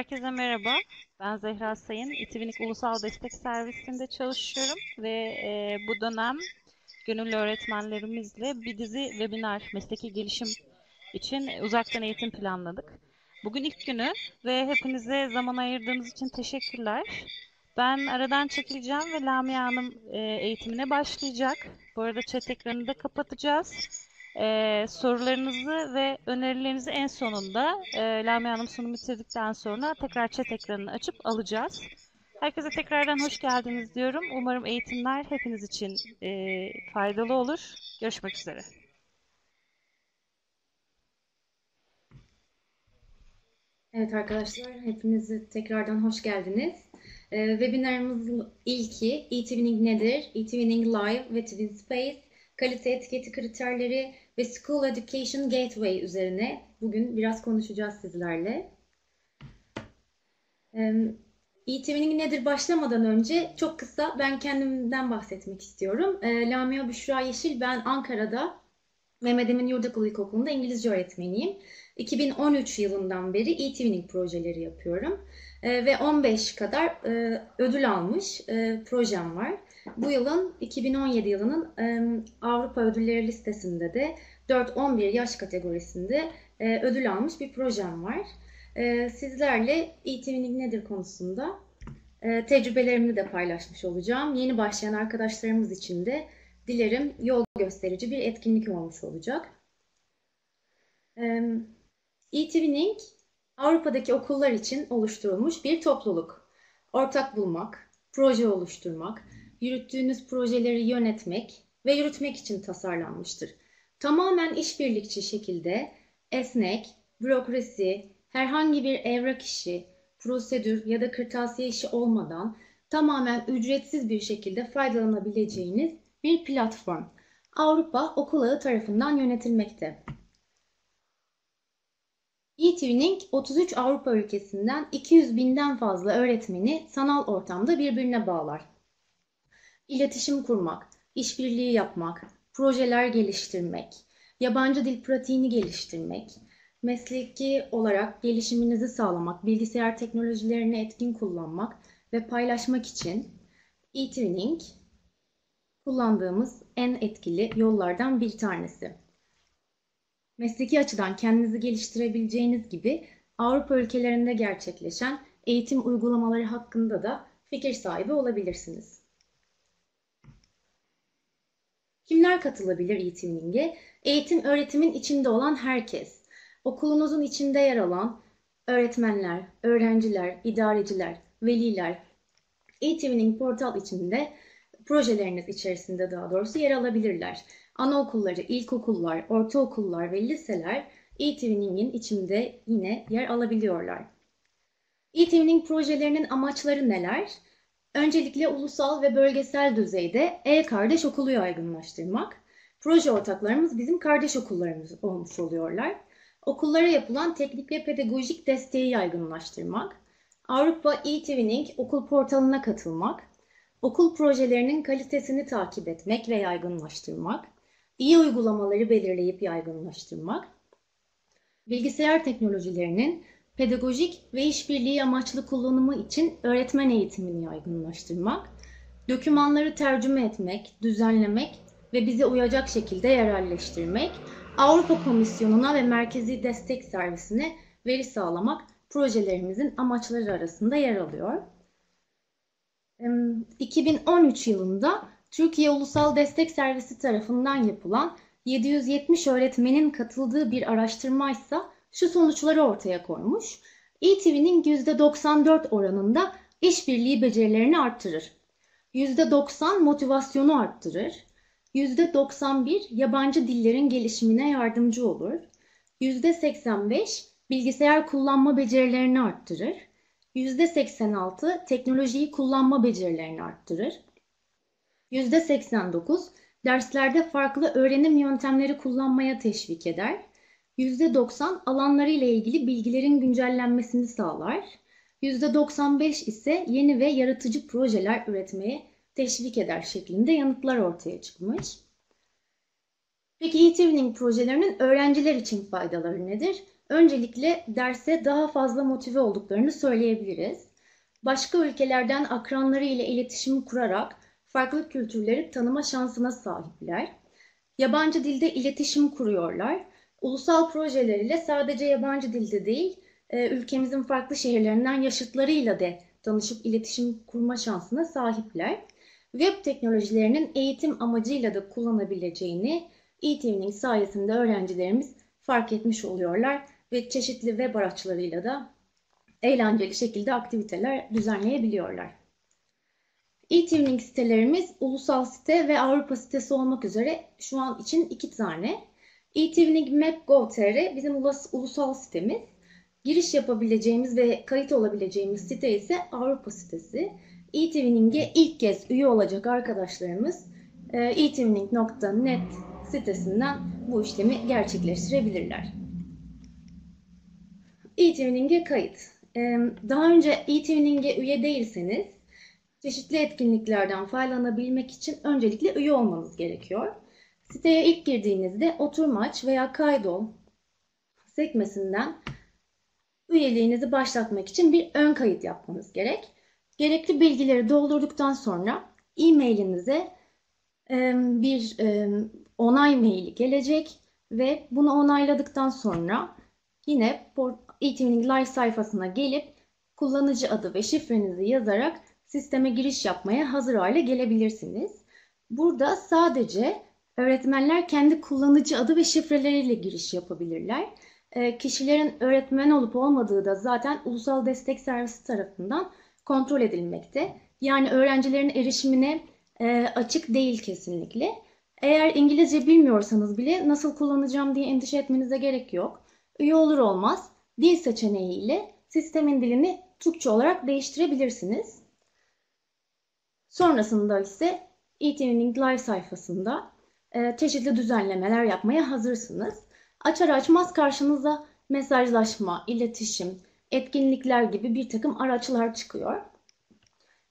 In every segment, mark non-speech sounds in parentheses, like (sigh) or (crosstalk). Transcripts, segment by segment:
Herkese merhaba. Ben Zehra Sayın. İTİVİNİK Ulusal Destek Servisi'nde çalışıyorum ve e, bu dönem gönüllü öğretmenlerimizle bir dizi webinar mesleki gelişim için uzaktan eğitim planladık. Bugün ilk günü ve hepinize zaman ayırdığınız için teşekkürler. Ben aradan çekileceğim ve Lamia Hanım e, eğitimine başlayacak. Bu arada chat ekranını da kapatacağız. Ee, sorularınızı ve önerilerinizi en sonunda e, Lamia Hanım sunum bitirdikten sonra tekrar chat ekranını açıp alacağız. Herkese tekrardan hoş geldiniz diyorum. Umarım eğitimler hepiniz için e, faydalı olur. Görüşmek üzere. Evet arkadaşlar, hepinize tekrardan hoş geldiniz. Ee, webinarımızın ilki e-twinning nedir? E-twinning Live ve Twin Space kalite etiketi kriterleri ve School Education Gateway üzerine bugün biraz konuşacağız sizlerle. E-Twinning nedir başlamadan önce çok kısa ben kendimden bahsetmek istiyorum. Lamia Büşra Yeşil, ben Ankara'da Mehmet Emin Yurdakul İlkokulu'nda İngilizce öğretmeniyim. 2013 yılından beri e-Twinning projeleri yapıyorum. Ve 15 kadar ödül almış projem var. Bu yılın 2017 yılının Avrupa Ödülleri listesinde de 4-11 yaş kategorisinde ödül almış bir projem var. Sizlerle e-twinning nedir konusunda tecrübelerimi de paylaşmış olacağım. Yeni başlayan arkadaşlarımız için de dilerim yol gösterici bir etkinlik olmuş olacak. E-twinning Avrupa'daki okullar için oluşturulmuş bir topluluk. Ortak bulmak, proje oluşturmak, yürüttüğünüz projeleri yönetmek ve yürütmek için tasarlanmıştır. Tamamen işbirlikçi şekilde esnek, bürokrasi, herhangi bir evrak işi, prosedür ya da kırtasiye işi olmadan tamamen ücretsiz bir şekilde faydalanabileceğiniz bir platform. Avrupa Okul Ağı tarafından yönetilmekte. E-Twinning 33 Avrupa ülkesinden 200 binden fazla öğretmeni sanal ortamda birbirine bağlar iletişim kurmak, işbirliği yapmak, projeler geliştirmek, yabancı dil pratiğini geliştirmek, mesleki olarak gelişiminizi sağlamak, bilgisayar teknolojilerini etkin kullanmak ve paylaşmak için e-twinning kullandığımız en etkili yollardan bir tanesi. Mesleki açıdan kendinizi geliştirebileceğiniz gibi Avrupa ülkelerinde gerçekleşen eğitim uygulamaları hakkında da fikir sahibi olabilirsiniz. Kimler katılabilir e-twining'e? Eğitim öğretimin içinde olan herkes. Okulunuzun içinde yer alan öğretmenler, öğrenciler, idareciler, veliler e-twinning portal içinde projeleriniz içerisinde daha doğrusu yer alabilirler. Anaokulları, ilkokullar, ortaokullar ve liseler e-twining'in içinde yine yer alabiliyorlar. E-twinning projelerinin amaçları neler? Öncelikle ulusal ve bölgesel düzeyde e-kardeş okulu yaygınlaştırmak. Proje ortaklarımız bizim kardeş okullarımız olmuş oluyorlar. Okullara yapılan teknik ve pedagojik desteği yaygınlaştırmak. Avrupa e-Twinning okul portalına katılmak. Okul projelerinin kalitesini takip etmek ve yaygınlaştırmak. iyi uygulamaları belirleyip yaygınlaştırmak. Bilgisayar teknolojilerinin pedagojik ve işbirliği amaçlı kullanımı için öğretmen eğitimini yaygınlaştırmak, dokümanları tercüme etmek, düzenlemek ve bize uyacak şekilde yerelleştirmek, Avrupa Komisyonu'na ve Merkezi Destek Servisine veri sağlamak projelerimizin amaçları arasında yer alıyor. 2013 yılında Türkiye Ulusal Destek Servisi tarafından yapılan 770 öğretmenin katıldığı bir araştırma ise şu sonuçları ortaya koymuş. E-TV'nin %94 oranında işbirliği becerilerini arttırır. %90 motivasyonu arttırır. %91 yabancı dillerin gelişimine yardımcı olur. %85 bilgisayar kullanma becerilerini arttırır. %86 teknolojiyi kullanma becerilerini arttırır. %89 derslerde farklı öğrenim yöntemleri kullanmaya teşvik eder. %90 alanları ile ilgili bilgilerin güncellenmesini sağlar. %95 ise yeni ve yaratıcı projeler üretmeye teşvik eder şeklinde yanıtlar ortaya çıkmış. Peki e-Twinning projelerinin öğrenciler için faydaları nedir? Öncelikle derse daha fazla motive olduklarını söyleyebiliriz. Başka ülkelerden akranları ile iletişim kurarak farklı kültürleri tanıma şansına sahipler. Yabancı dilde iletişim kuruyorlar. Ulusal projeleriyle sadece yabancı dilde değil, e, ülkemizin farklı şehirlerinden yaşıtlarıyla da tanışıp iletişim kurma şansına sahipler. Web teknolojilerinin eğitim amacıyla da kullanabileceğini e-Twinning sayesinde öğrencilerimiz fark etmiş oluyorlar ve çeşitli web araçlarıyla da eğlenceli şekilde aktiviteler düzenleyebiliyorlar. E-Twinning sitelerimiz ulusal site ve Avrupa sitesi olmak üzere şu an için iki tane. E-Twinning Map.gov.tr bizim ulusal sitemiz. Giriş yapabileceğimiz ve kayıt olabileceğimiz site ise Avrupa sitesi. E-Twinning'e ilk kez üye olacak arkadaşlarımız e, etwinning.net sitesinden bu işlemi gerçekleştirebilirler. E-Twinning'e kayıt. E, daha önce E-Twinning'e üye değilseniz çeşitli etkinliklerden faydalanabilmek için öncelikle üye olmanız gerekiyor. Siteye ilk girdiğinizde oturmaç veya kaydol sekmesinden üyeliğinizi başlatmak için bir ön kayıt yapmanız gerek. Gerekli bilgileri doldurduktan sonra e-mailinize bir onay maili gelecek ve bunu onayladıktan sonra yine eTwinning Live sayfasına gelip kullanıcı adı ve şifrenizi yazarak sisteme giriş yapmaya hazır hale gelebilirsiniz. Burada sadece öğretmenler kendi kullanıcı adı ve şifreleriyle giriş yapabilirler. Kişilerin öğretmen olup olmadığı da zaten Ulusal Destek Servisi tarafından kontrol edilmekte. Yani öğrencilerin erişimine e, açık değil kesinlikle. Eğer İngilizce bilmiyorsanız bile nasıl kullanacağım diye endişe etmenize gerek yok. Üye olur olmaz dil seçeneğiyle sistemin dilini Türkçe olarak değiştirebilirsiniz. Sonrasında ise eTwinning Live sayfasında e, çeşitli düzenlemeler yapmaya hazırsınız. Açar açmaz karşınıza mesajlaşma, iletişim, etkinlikler gibi bir takım araçlar çıkıyor.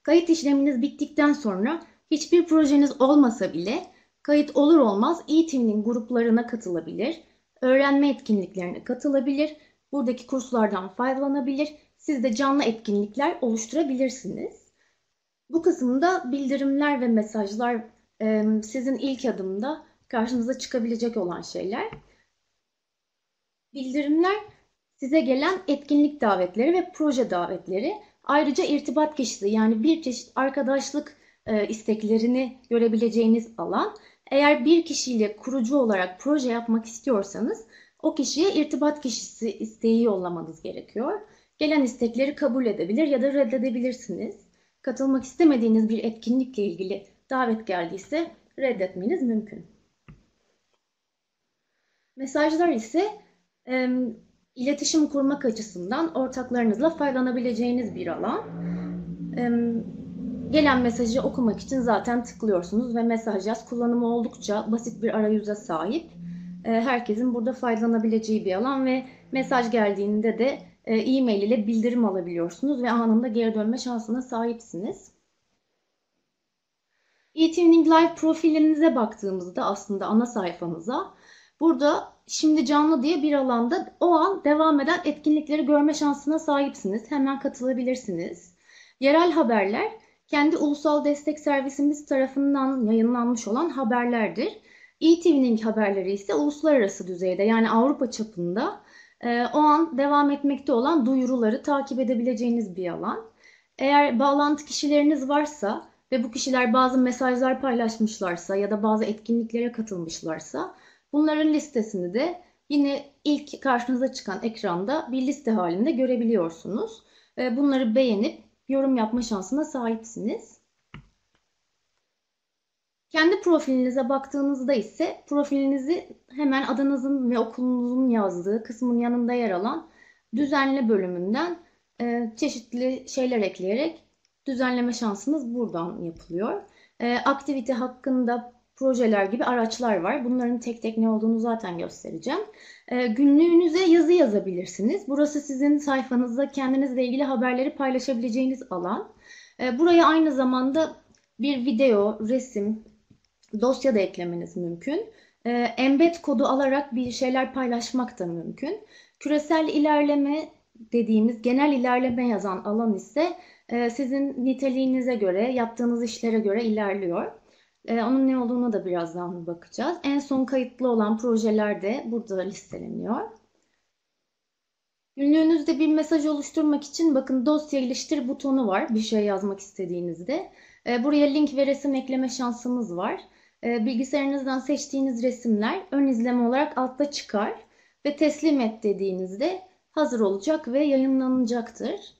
Kayıt işleminiz bittikten sonra hiçbir projeniz olmasa bile kayıt olur olmaz e-Twinning gruplarına katılabilir, öğrenme etkinliklerine katılabilir, buradaki kurslardan faydalanabilir, siz de canlı etkinlikler oluşturabilirsiniz. Bu kısımda bildirimler ve mesajlar sizin ilk adımda karşınıza çıkabilecek olan şeyler. Bildirimler size gelen etkinlik davetleri ve proje davetleri. Ayrıca irtibat kişisi yani bir çeşit arkadaşlık e, isteklerini görebileceğiniz alan. Eğer bir kişiyle kurucu olarak proje yapmak istiyorsanız o kişiye irtibat kişisi isteği yollamanız gerekiyor. Gelen istekleri kabul edebilir ya da reddedebilirsiniz. Katılmak istemediğiniz bir etkinlikle ilgili davet geldiyse reddetmeniz mümkün. Mesajlar ise e, iletişim kurmak açısından ortaklarınızla faydalanabileceğiniz bir alan. E, Gelen mesajı okumak için zaten tıklıyorsunuz ve mesaj yaz kullanımı oldukça basit bir arayüze sahip. Ee, herkesin burada faydalanabileceği bir alan ve mesaj geldiğinde de e, e-mail ile bildirim alabiliyorsunuz ve anında geri dönme şansına sahipsiniz. eTuning Live profilinize baktığımızda aslında ana sayfanıza burada şimdi canlı diye bir alanda o an devam eden etkinlikleri görme şansına sahipsiniz. Hemen katılabilirsiniz. Yerel haberler kendi ulusal destek servisimiz tarafından yayınlanmış olan haberlerdir. e haberleri ise uluslararası düzeyde yani Avrupa çapında e, o an devam etmekte olan duyuruları takip edebileceğiniz bir alan. Eğer bağlantı kişileriniz varsa ve bu kişiler bazı mesajlar paylaşmışlarsa ya da bazı etkinliklere katılmışlarsa bunların listesini de yine ilk karşınıza çıkan ekranda bir liste halinde görebiliyorsunuz. Bunları beğenip yorum yapma şansına sahipsiniz. Kendi profilinize baktığınızda ise profilinizi hemen adınızın ve okulunuzun yazdığı kısmın yanında yer alan düzenle bölümünden e, çeşitli şeyler ekleyerek düzenleme şansınız buradan yapılıyor. E, aktivite hakkında projeler gibi araçlar var. Bunların tek tek ne olduğunu zaten göstereceğim. E, günlüğünüze yazı yazabilirsiniz. Burası sizin sayfanızda kendinizle ilgili haberleri paylaşabileceğiniz alan. E, buraya aynı zamanda bir video, resim, dosya da eklemeniz mümkün. Embed kodu alarak bir şeyler paylaşmak da mümkün. Küresel ilerleme dediğimiz genel ilerleme yazan alan ise e, sizin niteliğinize göre, yaptığınız işlere göre ilerliyor. E, onun ne olduğuna da birazdan bakacağız. En son kayıtlı olan projeler de burada listeleniyor. Günlüğünüzde bir mesaj oluşturmak için bakın dosya iliştir butonu var bir şey yazmak istediğinizde. E, buraya link ve resim ekleme şansımız var. Bilgisayarınızdan seçtiğiniz resimler ön izleme olarak altta çıkar ve teslim et dediğinizde hazır olacak ve yayınlanacaktır.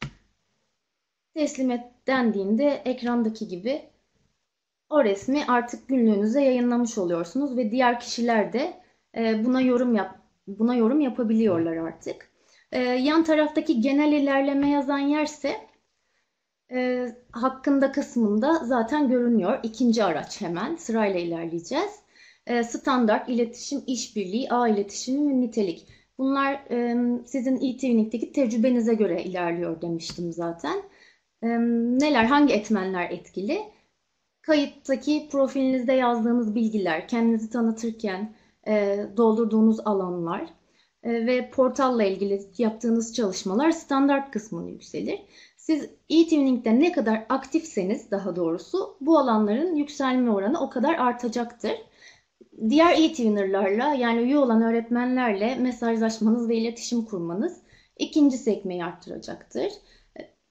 Teslim et dendiğinde ekrandaki gibi o resmi artık günlüğünüze yayınlamış oluyorsunuz ve diğer kişiler de e, buna yorum yap buna yorum yapabiliyorlar artık. E, yan taraftaki genel ilerleme yazan yerse e, hakkında kısmında zaten görünüyor. İkinci araç hemen sırayla ilerleyeceğiz. standart, iletişim, işbirliği, ağ iletişimi ve nitelik. Bunlar sizin e-Twinning'deki tecrübenize göre ilerliyor demiştim zaten. Neler, hangi etmenler etkili? Kayıttaki profilinizde yazdığınız bilgiler, kendinizi tanıtırken e, doldurduğunuz alanlar e, ve portalla ilgili yaptığınız çalışmalar standart kısmını yükselir. Siz e-Tuning'de ne kadar aktifseniz daha doğrusu bu alanların yükselme oranı o kadar artacaktır. Diğer e-Tuner'larla yani üye olan öğretmenlerle mesajlaşmanız ve iletişim kurmanız ikinci sekmeyi arttıracaktır.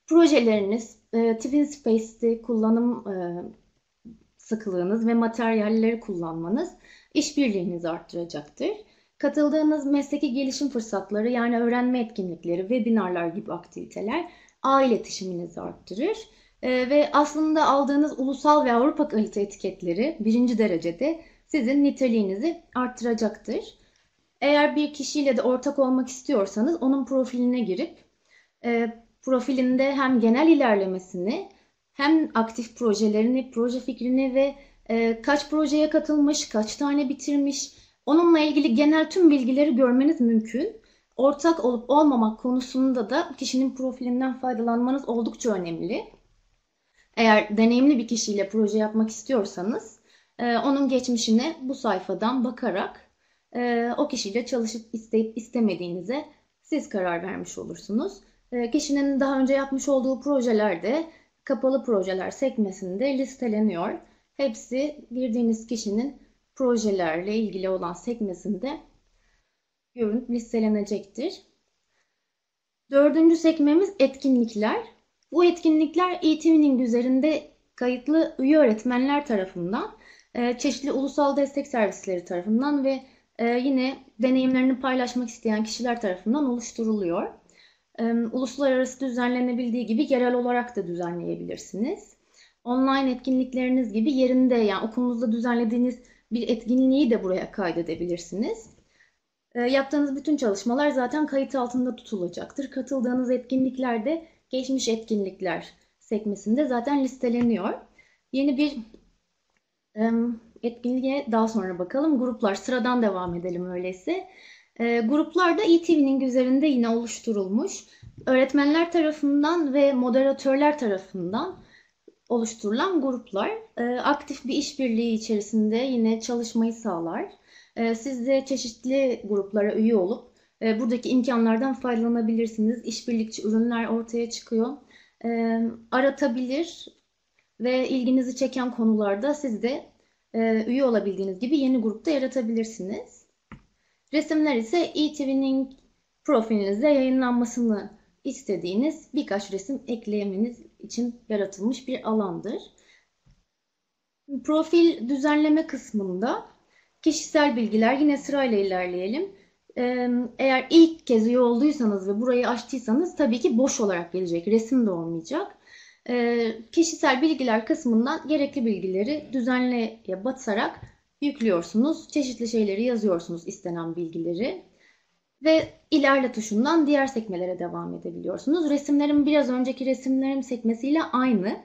Projeleriniz, e, TwinSpace'de kullanım e, sıklığınız ve materyalleri kullanmanız işbirliğinizi arttıracaktır. Katıldığınız mesleki gelişim fırsatları yani öğrenme etkinlikleri, webinarlar gibi aktiviteler ağ iletişiminizi arttırır. E, ve aslında aldığınız ulusal ve Avrupa kalite etiketleri birinci derecede sizin niteliğinizi arttıracaktır. Eğer bir kişiyle de ortak olmak istiyorsanız onun profiline girip e, profilinde hem genel ilerlemesini hem aktif projelerini, proje fikrini ve e, kaç projeye katılmış, kaç tane bitirmiş, onunla ilgili genel tüm bilgileri görmeniz mümkün. Ortak olup olmamak konusunda da kişinin profilinden faydalanmanız oldukça önemli. Eğer deneyimli bir kişiyle proje yapmak istiyorsanız, e, onun geçmişine bu sayfadan bakarak e, o kişiyle çalışıp isteyip istemediğinize siz karar vermiş olursunuz. E, kişinin daha önce yapmış olduğu projelerde kapalı projeler sekmesinde listeleniyor. Hepsi girdiğiniz kişinin projelerle ilgili olan sekmesinde görünüp listelenecektir. Dördüncü sekmemiz etkinlikler. Bu etkinlikler e-twinning üzerinde kayıtlı üye öğretmenler tarafından, e, çeşitli ulusal destek servisleri tarafından ve e, yine deneyimlerini paylaşmak isteyen kişiler tarafından oluşturuluyor uluslararası düzenlenebildiği gibi yerel olarak da düzenleyebilirsiniz. Online etkinlikleriniz gibi yerinde yani okulunuzda düzenlediğiniz bir etkinliği de buraya kaydedebilirsiniz. Yaptığınız bütün çalışmalar zaten kayıt altında tutulacaktır. Katıldığınız etkinlikler de geçmiş etkinlikler sekmesinde zaten listeleniyor. Yeni bir etkinliğe daha sonra bakalım. Gruplar sıradan devam edelim öyleyse. E, gruplar da e-Twinning üzerinde yine oluşturulmuş. Öğretmenler tarafından ve moderatörler tarafından oluşturulan gruplar e, aktif bir işbirliği içerisinde yine çalışmayı sağlar. E, siz de çeşitli gruplara üye olup e, buradaki imkanlardan faydalanabilirsiniz. İşbirlikçi ürünler ortaya çıkıyor. E, aratabilir ve ilginizi çeken konularda siz de e, üye olabildiğiniz gibi yeni grupta yaratabilirsiniz. Resimler ise e-Twinning profilinizde yayınlanmasını istediğiniz birkaç resim eklemeniz için yaratılmış bir alandır. Profil düzenleme kısmında kişisel bilgiler yine sırayla ilerleyelim. Eğer ilk kez üye olduysanız ve burayı açtıysanız tabii ki boş olarak gelecek. Resim de olmayacak. Kişisel bilgiler kısmından gerekli bilgileri düzenleye basarak yüklüyorsunuz. Çeşitli şeyleri yazıyorsunuz istenen bilgileri. Ve ilerle tuşundan diğer sekmelere devam edebiliyorsunuz. Resimlerim biraz önceki resimlerim sekmesiyle aynı.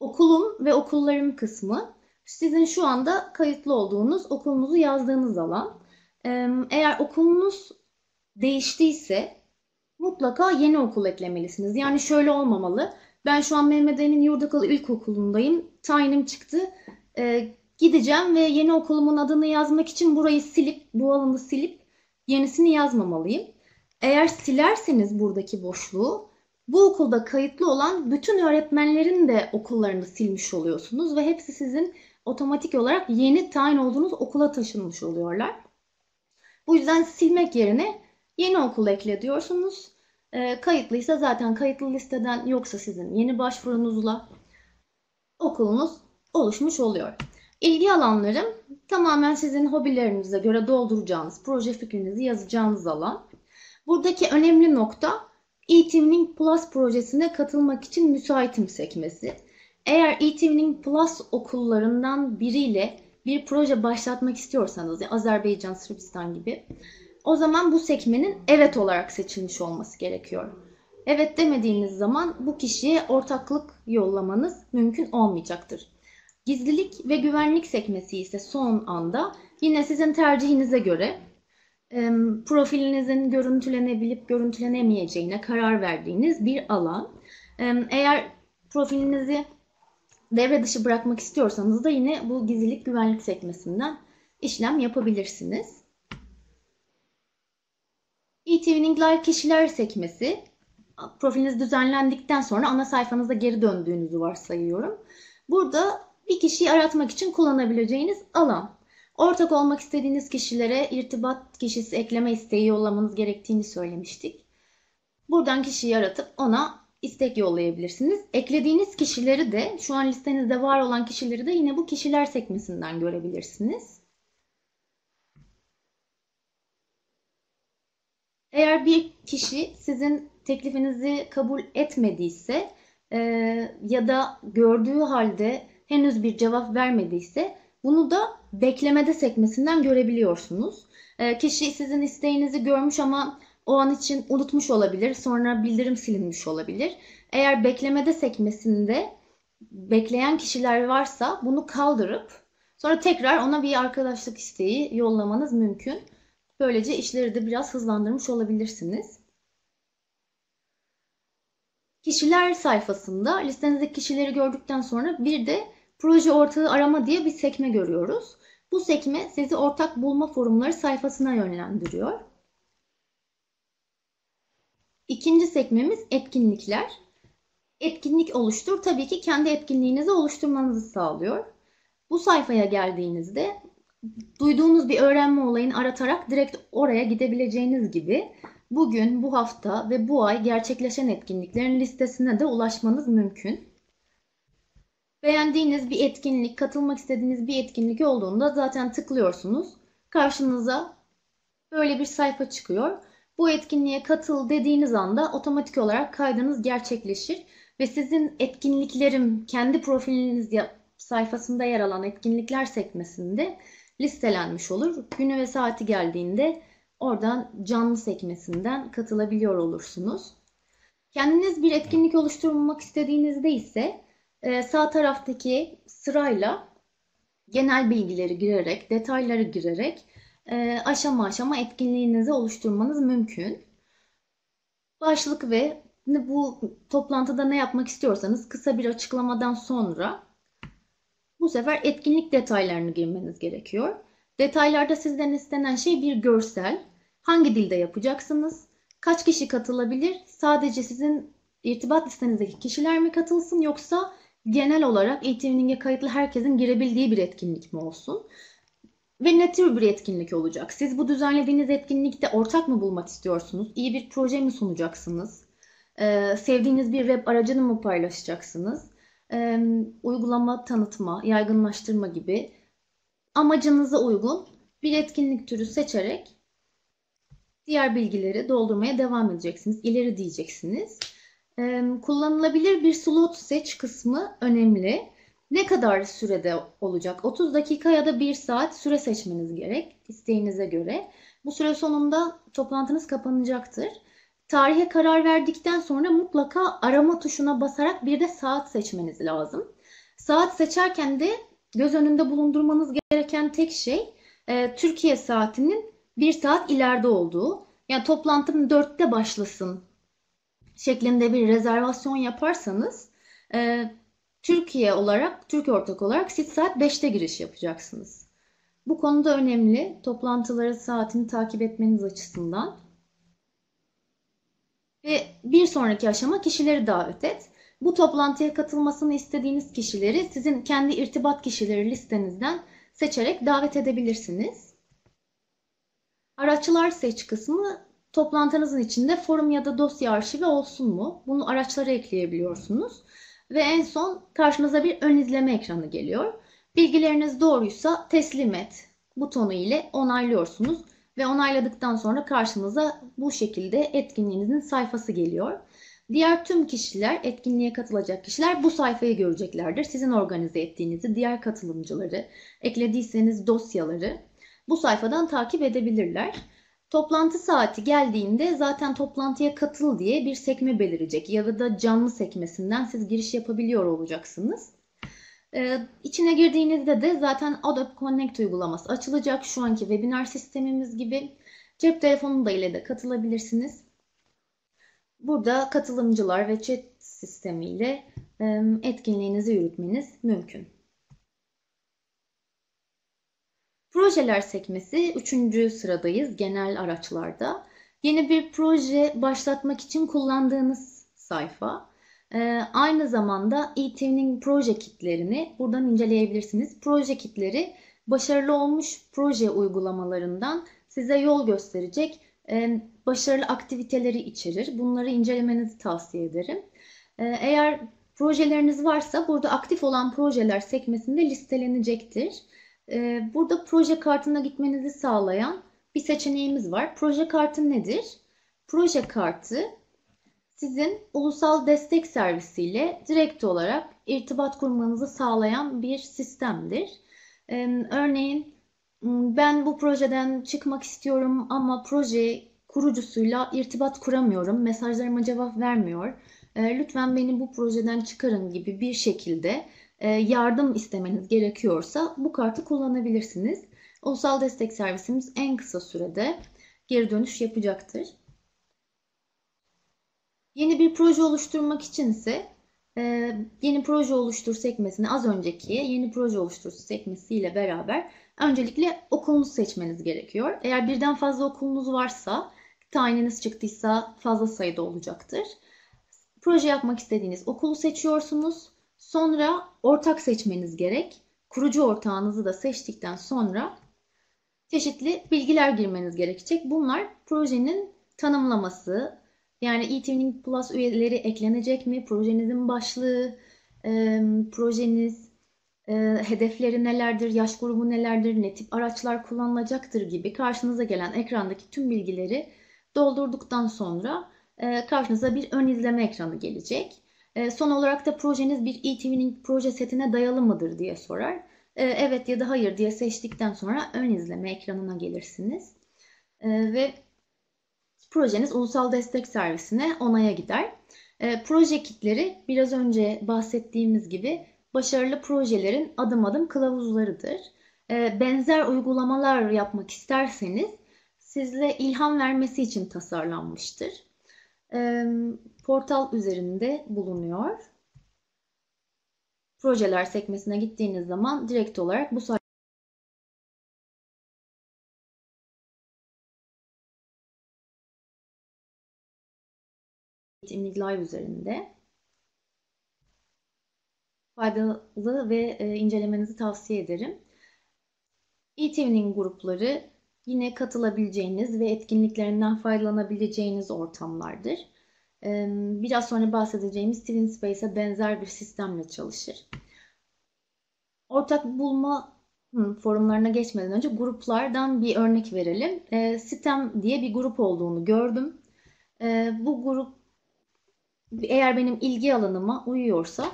Okulum ve okullarım kısmı sizin şu anda kayıtlı olduğunuz okulunuzu yazdığınız alan. Eğer okulunuz değiştiyse mutlaka yeni okul eklemelisiniz. Yani şöyle olmamalı. Ben şu an Mehmet Emin Yurdakalı İlkokulu'ndayım. Tayinim çıktı gideceğim ve yeni okulumun adını yazmak için burayı silip, bu alanı silip yenisini yazmamalıyım. Eğer silerseniz buradaki boşluğu bu okulda kayıtlı olan bütün öğretmenlerin de okullarını silmiş oluyorsunuz ve hepsi sizin otomatik olarak yeni tayin olduğunuz okula taşınmış oluyorlar. Bu yüzden silmek yerine yeni okul ekle diyorsunuz. E, kayıtlıysa zaten kayıtlı listeden yoksa sizin yeni başvurunuzla okulunuz oluşmuş oluyor. İlgi alanlarım tamamen sizin hobilerinize göre dolduracağınız, proje fikrinizi yazacağınız alan. Buradaki önemli nokta eTwinning Plus projesine katılmak için müsaitim sekmesi. Eğer eTwinning Plus okullarından biriyle bir proje başlatmak istiyorsanız, yani Azerbaycan, Sırbistan gibi, o zaman bu sekmenin evet olarak seçilmiş olması gerekiyor. Evet demediğiniz zaman bu kişiye ortaklık yollamanız mümkün olmayacaktır. Gizlilik ve güvenlik sekmesi ise son anda yine sizin tercihinize göre profilinizin görüntülenebilip görüntülenemeyeceğine karar verdiğiniz bir alan. Eğer profilinizi devre dışı bırakmak istiyorsanız da yine bu gizlilik güvenlik sekmesinden işlem yapabilirsiniz. eTwinning Live kişiler sekmesi profiliniz düzenlendikten sonra ana sayfanıza geri döndüğünüzü varsayıyorum. Burada bir kişiyi aratmak için kullanabileceğiniz alan. Ortak olmak istediğiniz kişilere irtibat kişisi ekleme isteği yollamanız gerektiğini söylemiştik. Buradan kişiyi aratıp ona istek yollayabilirsiniz. Eklediğiniz kişileri de şu an listenizde var olan kişileri de yine bu kişiler sekmesinden görebilirsiniz. Eğer bir kişi sizin teklifinizi kabul etmediyse e, ya da gördüğü halde henüz bir cevap vermediyse bunu da beklemede sekmesinden görebiliyorsunuz. E, kişi sizin isteğinizi görmüş ama o an için unutmuş olabilir. Sonra bildirim silinmiş olabilir. Eğer beklemede sekmesinde bekleyen kişiler varsa bunu kaldırıp sonra tekrar ona bir arkadaşlık isteği yollamanız mümkün. Böylece işleri de biraz hızlandırmış olabilirsiniz. Kişiler sayfasında listenizdeki kişileri gördükten sonra bir de proje ortağı arama diye bir sekme görüyoruz. Bu sekme sizi ortak bulma forumları sayfasına yönlendiriyor. İkinci sekmemiz etkinlikler. Etkinlik oluştur tabii ki kendi etkinliğinizi oluşturmanızı sağlıyor. Bu sayfaya geldiğinizde duyduğunuz bir öğrenme olayını aratarak direkt oraya gidebileceğiniz gibi bugün, bu hafta ve bu ay gerçekleşen etkinliklerin listesine de ulaşmanız mümkün. Beğendiğiniz bir etkinlik, katılmak istediğiniz bir etkinlik olduğunda zaten tıklıyorsunuz. Karşınıza böyle bir sayfa çıkıyor. Bu etkinliğe katıl dediğiniz anda otomatik olarak kaydınız gerçekleşir ve sizin etkinliklerim kendi profiliniz sayfasında yer alan etkinlikler sekmesinde listelenmiş olur. Günü ve saati geldiğinde oradan canlı sekmesinden katılabiliyor olursunuz. Kendiniz bir etkinlik oluşturmak istediğinizde ise e, sağ taraftaki sırayla genel bilgileri girerek, detayları girerek e, aşama aşama etkinliğinizi oluşturmanız mümkün. Başlık ve bu toplantıda ne yapmak istiyorsanız kısa bir açıklamadan sonra bu sefer etkinlik detaylarını girmeniz gerekiyor. Detaylarda sizden istenen şey bir görsel. Hangi dilde yapacaksınız? Kaç kişi katılabilir? Sadece sizin irtibat listenizdeki kişiler mi katılsın yoksa genel olarak e-tuning'e kayıtlı herkesin girebildiği bir etkinlik mi olsun? Ve ne tür bir etkinlik olacak? Siz bu düzenlediğiniz etkinlikte ortak mı bulmak istiyorsunuz? İyi bir proje mi sunacaksınız? Ee, sevdiğiniz bir web aracını mı paylaşacaksınız? Ee, uygulama tanıtma, yaygınlaştırma gibi amacınıza uygun bir etkinlik türü seçerek diğer bilgileri doldurmaya devam edeceksiniz. İleri diyeceksiniz. Ee, kullanılabilir bir slot seç kısmı önemli. Ne kadar sürede olacak? 30 dakika ya da 1 saat süre seçmeniz gerek isteğinize göre. Bu süre sonunda toplantınız kapanacaktır. Tarihe karar verdikten sonra mutlaka arama tuşuna basarak bir de saat seçmeniz lazım. Saat seçerken de göz önünde bulundurmanız gereken tek şey e, Türkiye saatinin 1 saat ileride olduğu. Yani toplantım 4'te başlasın şeklinde bir rezervasyon yaparsanız e, Türkiye olarak, Türkiye ortak olarak siz saat 5'te giriş yapacaksınız. Bu konuda önemli. Toplantıları saatini takip etmeniz açısından. Ve bir sonraki aşama kişileri davet et. Bu toplantıya katılmasını istediğiniz kişileri sizin kendi irtibat kişileri listenizden seçerek davet edebilirsiniz. Araçlar seç kısmı toplantınızın içinde forum ya da dosya arşivi olsun mu? Bunu araçlara ekleyebiliyorsunuz. Ve en son karşınıza bir ön izleme ekranı geliyor. Bilgileriniz doğruysa teslim et butonu ile onaylıyorsunuz ve onayladıktan sonra karşınıza bu şekilde etkinliğinizin sayfası geliyor. Diğer tüm kişiler, etkinliğe katılacak kişiler bu sayfayı göreceklerdir. Sizin organize ettiğinizi, diğer katılımcıları, eklediyseniz dosyaları bu sayfadan takip edebilirler. Toplantı saati geldiğinde zaten toplantıya katıl diye bir sekme belirecek ya da canlı sekmesinden siz giriş yapabiliyor olacaksınız. Ee, içine girdiğinizde de zaten Adobe Connect uygulaması açılacak. Şu anki webinar sistemimiz gibi. Cep telefonunda ile de katılabilirsiniz. Burada katılımcılar ve chat sistemiyle etkinliğinizi yürütmeniz mümkün. Projeler sekmesi 3. sıradayız genel araçlarda. Yeni bir proje başlatmak için kullandığınız sayfa. Ee, aynı zamanda e-Twinning proje kitlerini buradan inceleyebilirsiniz. Proje kitleri başarılı olmuş proje uygulamalarından size yol gösterecek e, başarılı aktiviteleri içerir. Bunları incelemenizi tavsiye ederim. E, eğer projeleriniz varsa burada aktif olan projeler sekmesinde listelenecektir. E, burada proje kartına gitmenizi sağlayan bir seçeneğimiz var. Proje kartı nedir? Proje kartı sizin ulusal destek servisiyle direkt olarak irtibat kurmanızı sağlayan bir sistemdir. Örneğin ben bu projeden çıkmak istiyorum ama proje kurucusuyla irtibat kuramıyorum, mesajlarıma cevap vermiyor. Lütfen beni bu projeden çıkarın gibi bir şekilde yardım istemeniz gerekiyorsa bu kartı kullanabilirsiniz. Ulusal destek servisimiz en kısa sürede geri dönüş yapacaktır. Yeni bir proje oluşturmak için ise e, yeni proje oluştur sekmesini az önceki yeni proje oluştur sekmesiyle beraber öncelikle okulunuzu seçmeniz gerekiyor. Eğer birden fazla okulunuz varsa tayininiz çıktıysa fazla sayıda olacaktır. Proje yapmak istediğiniz okulu seçiyorsunuz. Sonra ortak seçmeniz gerek. Kurucu ortağınızı da seçtikten sonra çeşitli bilgiler girmeniz gerekecek. Bunlar projenin tanımlaması, yani eTwinning Plus üyeleri eklenecek mi? Projenizin başlığı, e, projeniz, e, hedefleri nelerdir, yaş grubu nelerdir, ne tip araçlar kullanılacaktır gibi karşınıza gelen ekrandaki tüm bilgileri doldurduktan sonra e, karşınıza bir ön izleme ekranı gelecek. E, son olarak da projeniz bir eTwinning proje setine dayalı mıdır diye sorar. E, evet ya da hayır diye seçtikten sonra ön izleme ekranına gelirsiniz. E, ve projeniz ulusal destek servisine onaya gider. Proje kitleri biraz önce bahsettiğimiz gibi başarılı projelerin adım adım kılavuzlarıdır. Benzer uygulamalar yapmak isterseniz sizle ilham vermesi için tasarlanmıştır. Portal üzerinde bulunuyor. Projeler sekmesine gittiğiniz zaman direkt olarak bu sayfaya Imnig Live üzerinde. Faydalı ve e, incelemenizi tavsiye ederim. E-Twinning grupları yine katılabileceğiniz ve etkinliklerinden faydalanabileceğiniz ortamlardır. Biraz sonra bahsedeceğimiz TwinSpace'e benzer bir sistemle çalışır. Ortak bulma forumlarına geçmeden önce gruplardan bir örnek verelim. E, Sitem diye bir grup olduğunu gördüm. E, bu grup eğer benim ilgi alanıma uyuyorsa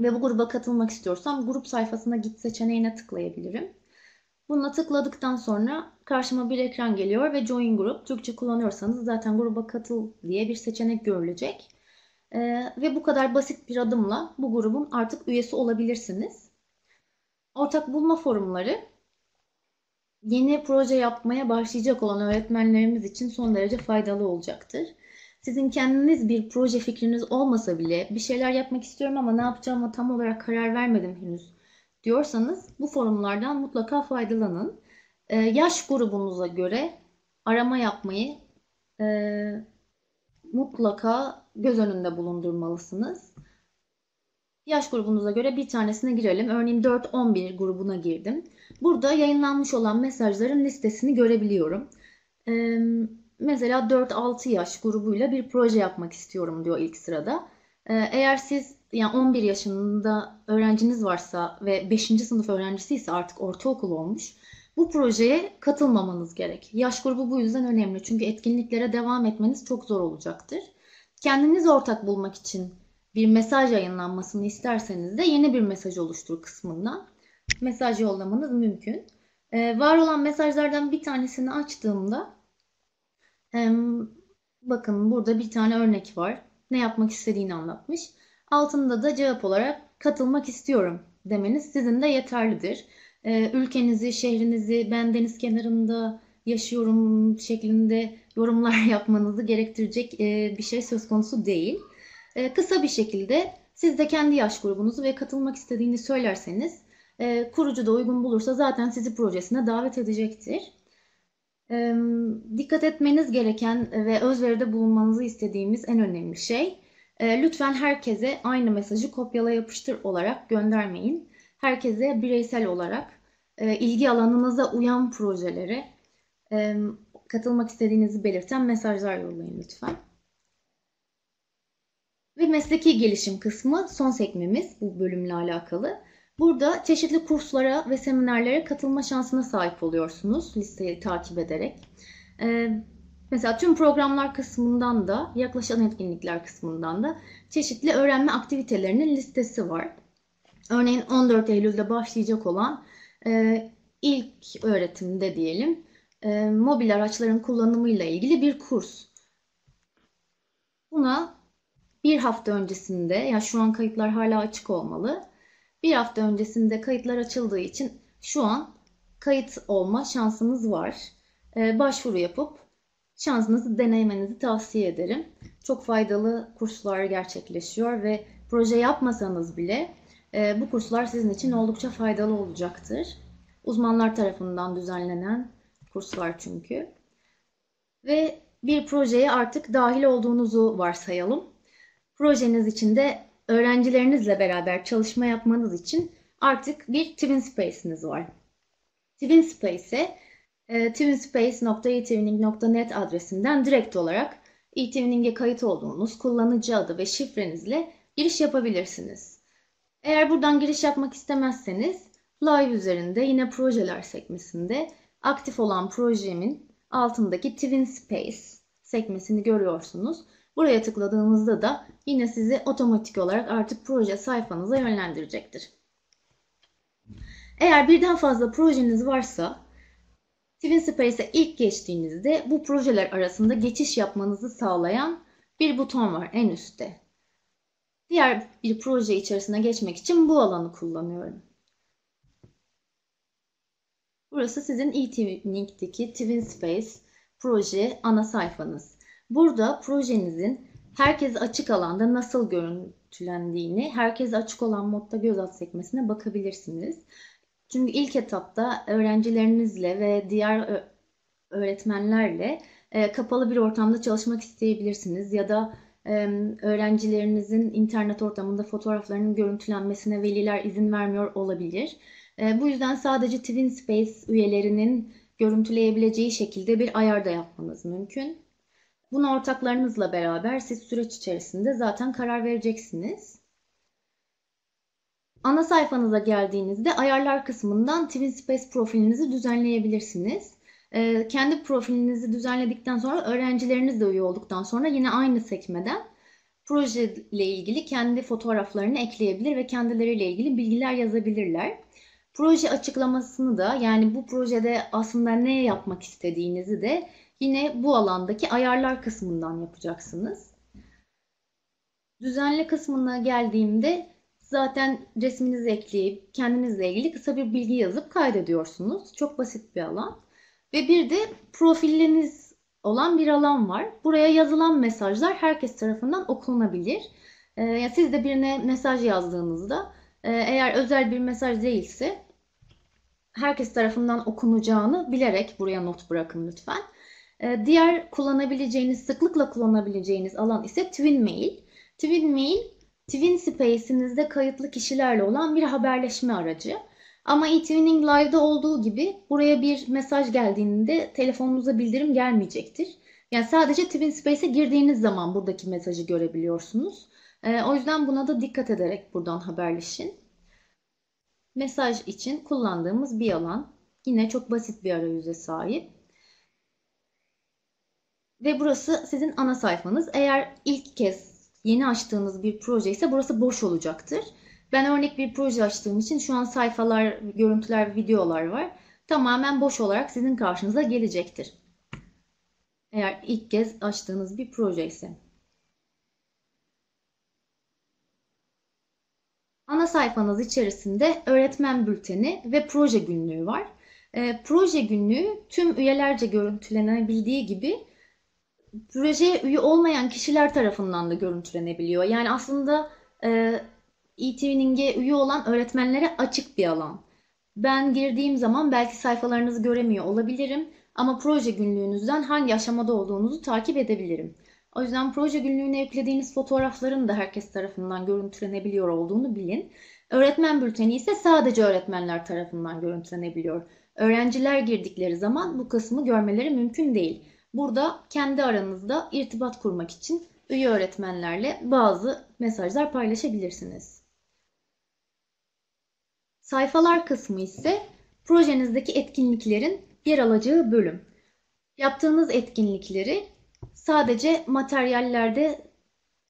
ve bu gruba katılmak istiyorsam grup sayfasına git seçeneğine tıklayabilirim. Buna tıkladıktan sonra karşıma bir ekran geliyor ve Join Group. Türkçe kullanıyorsanız zaten gruba katıl diye bir seçenek görülecek. Ee, ve bu kadar basit bir adımla bu grubun artık üyesi olabilirsiniz. Ortak bulma forumları yeni proje yapmaya başlayacak olan öğretmenlerimiz için son derece faydalı olacaktır. Sizin kendiniz bir proje fikriniz olmasa bile bir şeyler yapmak istiyorum ama ne yapacağıma tam olarak karar vermedim henüz diyorsanız bu forumlardan mutlaka faydalanın. Ee, yaş grubunuza göre arama yapmayı e, mutlaka göz önünde bulundurmalısınız. Yaş grubunuza göre bir tanesine girelim. Örneğin 4-11 grubuna girdim. Burada yayınlanmış olan mesajların listesini görebiliyorum. Ee, mesela 4-6 yaş grubuyla bir proje yapmak istiyorum diyor ilk sırada. Ee, eğer siz yani 11 yaşında öğrenciniz varsa ve 5. sınıf öğrencisi ise artık ortaokul olmuş. Bu projeye katılmamanız gerek. Yaş grubu bu yüzden önemli. Çünkü etkinliklere devam etmeniz çok zor olacaktır. Kendiniz ortak bulmak için bir mesaj yayınlanmasını isterseniz de yeni bir mesaj oluştur kısmından mesaj yollamanız mümkün. Ee, var olan mesajlardan bir tanesini açtığımda bakın burada bir tane örnek var. Ne yapmak istediğini anlatmış. Altında da cevap olarak katılmak istiyorum demeniz sizin de yeterlidir. Ee, ülkenizi, şehrinizi ben deniz kenarında yaşıyorum şeklinde yorumlar (laughs) yapmanızı gerektirecek e, bir şey söz konusu değil. E, kısa bir şekilde siz de kendi yaş grubunuzu ve katılmak istediğini söylerseniz e, kurucu da uygun bulursa zaten sizi projesine davet edecektir. Dikkat etmeniz gereken ve özveride bulunmanızı istediğimiz en önemli şey e, lütfen herkese aynı mesajı kopyala yapıştır olarak göndermeyin. Herkese bireysel olarak e, ilgi alanınıza uyan projelere katılmak istediğinizi belirten mesajlar yollayın lütfen. Ve mesleki gelişim kısmı son sekmemiz bu bölümle alakalı. Burada çeşitli kurslara ve seminerlere katılma şansına sahip oluyorsunuz listeyi takip ederek. Ee, mesela tüm programlar kısmından da yaklaşan etkinlikler kısmından da çeşitli öğrenme aktivitelerinin listesi var. Örneğin 14 Eylül'de başlayacak olan e, ilk öğretimde diyelim e, mobil araçların kullanımıyla ilgili bir kurs. Buna bir hafta öncesinde, yani şu an kayıtlar hala açık olmalı. Bir hafta öncesinde kayıtlar açıldığı için şu an kayıt olma şansınız var. Ee, başvuru yapıp şansınızı deneyimenizi tavsiye ederim. Çok faydalı kurslar gerçekleşiyor ve proje yapmasanız bile e, bu kurslar sizin için oldukça faydalı olacaktır. Uzmanlar tarafından düzenlenen kurslar çünkü. Ve bir projeye artık dahil olduğunuzu varsayalım. Projeniz içinde öğrencilerinizle beraber çalışma yapmanız için artık bir Twin Space'iniz var. Twin Space'e e, twinspace.eTwinning.net adresinden direkt olarak eTwinning'e kayıt olduğunuz kullanıcı adı ve şifrenizle giriş yapabilirsiniz. Eğer buradan giriş yapmak istemezseniz Live üzerinde yine projeler sekmesinde aktif olan projemin altındaki Twin Space sekmesini görüyorsunuz. Buraya tıkladığınızda da yine sizi otomatik olarak artık proje sayfanıza yönlendirecektir. Eğer birden fazla projeniz varsa TwinSpace'e ilk geçtiğinizde bu projeler arasında geçiş yapmanızı sağlayan bir buton var en üstte. Diğer bir proje içerisine geçmek için bu alanı kullanıyorum. Burası sizin eTwinning'deki TwinSpace proje ana sayfanız. Burada projenizin herkes açık alanda nasıl görüntülendiğini herkes açık olan modda göz at sekmesine bakabilirsiniz. Çünkü ilk etapta öğrencilerinizle ve diğer öğretmenlerle e, kapalı bir ortamda çalışmak isteyebilirsiniz ya da öğrencilerinizin internet ortamında fotoğraflarının görüntülenmesine veliler izin vermiyor olabilir. E, bu yüzden sadece TwinSpace üyelerinin görüntüleyebileceği şekilde bir ayar da yapmanız mümkün. Bunu ortaklarınızla beraber siz süreç içerisinde zaten karar vereceksiniz. Ana sayfanıza geldiğinizde ayarlar kısmından TwinSpace profilinizi düzenleyebilirsiniz. Ee, kendi profilinizi düzenledikten sonra öğrencileriniz de üye olduktan sonra yine aynı sekmeden proje ile ilgili kendi fotoğraflarını ekleyebilir ve kendileriyle ilgili bilgiler yazabilirler. Proje açıklamasını da yani bu projede aslında ne yapmak istediğinizi de yine bu alandaki ayarlar kısmından yapacaksınız. Düzenle kısmına geldiğimde zaten resminizi ekleyip kendinizle ilgili kısa bir bilgi yazıp kaydediyorsunuz. Çok basit bir alan. Ve bir de profilleriniz olan bir alan var. Buraya yazılan mesajlar herkes tarafından okunabilir. Ee, siz de birine mesaj yazdığınızda e, eğer özel bir mesaj değilse herkes tarafından okunacağını bilerek buraya not bırakın lütfen. Ee, diğer kullanabileceğiniz, sıklıkla kullanabileceğiniz alan ise TwinMail. TwinMail, TwinSpace'inizde kayıtlı kişilerle olan bir haberleşme aracı. Ama eTwinning Live'da olduğu gibi buraya bir mesaj geldiğinde telefonunuza bildirim gelmeyecektir. Yani sadece TwinSpace'e girdiğiniz zaman buradaki mesajı görebiliyorsunuz. Ee, o yüzden buna da dikkat ederek buradan haberleşin. Mesaj için kullandığımız bir alan. Yine çok basit bir arayüze sahip. Ve burası sizin ana sayfanız. Eğer ilk kez yeni açtığınız bir proje ise burası boş olacaktır. Ben örnek bir proje açtığım için şu an sayfalar, görüntüler, videolar var. Tamamen boş olarak sizin karşınıza gelecektir. Eğer ilk kez açtığınız bir proje ise. Ana sayfanız içerisinde öğretmen bülteni ve proje günlüğü var. E, proje günlüğü tüm üyelerce görüntülenebildiği gibi projeye üye olmayan kişiler tarafından da görüntülenebiliyor. Yani aslında e, e-Tuning'e üye olan öğretmenlere açık bir alan. Ben girdiğim zaman belki sayfalarınızı göremiyor olabilirim ama proje günlüğünüzden hangi aşamada olduğunuzu takip edebilirim. O yüzden proje günlüğüne yüklediğiniz fotoğrafların da herkes tarafından görüntülenebiliyor olduğunu bilin. Öğretmen bülteni ise sadece öğretmenler tarafından görüntülenebiliyor. Öğrenciler girdikleri zaman bu kısmı görmeleri mümkün değil. Burada kendi aranızda irtibat kurmak için üye öğretmenlerle bazı mesajlar paylaşabilirsiniz. Sayfalar kısmı ise projenizdeki etkinliklerin yer alacağı bölüm. Yaptığınız etkinlikleri sadece materyallerde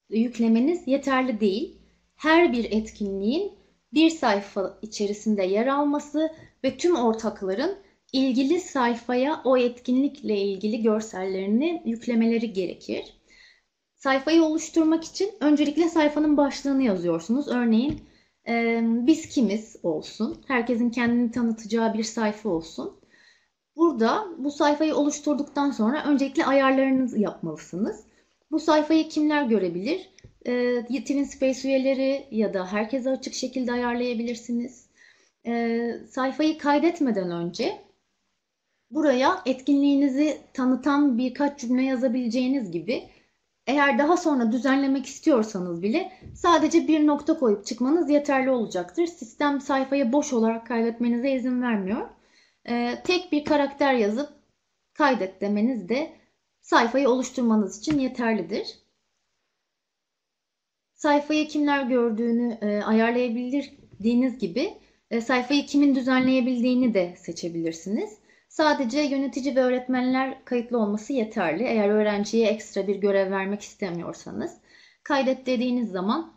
yüklemeniz yeterli değil. Her bir etkinliğin bir sayfa içerisinde yer alması ve tüm ortakların ilgili sayfaya o etkinlikle ilgili görsellerini yüklemeleri gerekir. Sayfayı oluşturmak için öncelikle sayfanın başlığını yazıyorsunuz. Örneğin e, biz kimiz olsun. Herkesin kendini tanıtacağı bir sayfa olsun. Burada bu sayfayı oluşturduktan sonra öncelikle ayarlarınızı yapmalısınız. Bu sayfayı kimler görebilir? E, Twin Space üyeleri ya da herkese açık şekilde ayarlayabilirsiniz. E, sayfayı kaydetmeden önce buraya etkinliğinizi tanıtan birkaç cümle yazabileceğiniz gibi eğer daha sonra düzenlemek istiyorsanız bile sadece bir nokta koyup çıkmanız yeterli olacaktır. Sistem sayfayı boş olarak kaydetmenize izin vermiyor. Ee, tek bir karakter yazıp kaydet demeniz de sayfayı oluşturmanız için yeterlidir. Sayfayı kimler gördüğünü e, ayarlayabildiğiniz gibi e, sayfayı kimin düzenleyebildiğini de seçebilirsiniz. Sadece yönetici ve öğretmenler kayıtlı olması yeterli. Eğer öğrenciye ekstra bir görev vermek istemiyorsanız kaydet dediğiniz zaman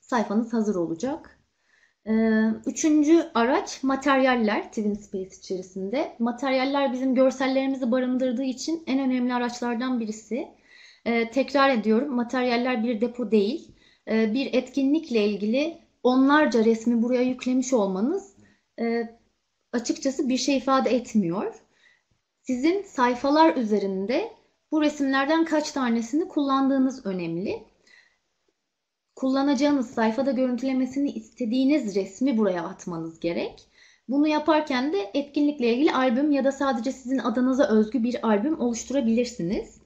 sayfanız hazır olacak. Ee, üçüncü araç materyaller TwinSpace içerisinde. Materyaller bizim görsellerimizi barındırdığı için en önemli araçlardan birisi. Ee, tekrar ediyorum materyaller bir depo değil. Ee, bir etkinlikle ilgili onlarca resmi buraya yüklemiş olmanız e, açıkçası bir şey ifade etmiyor. Sizin sayfalar üzerinde bu resimlerden kaç tanesini kullandığınız önemli. Kullanacağınız sayfada görüntülemesini istediğiniz resmi buraya atmanız gerek. Bunu yaparken de etkinlikle ilgili albüm ya da sadece sizin adınıza özgü bir albüm oluşturabilirsiniz.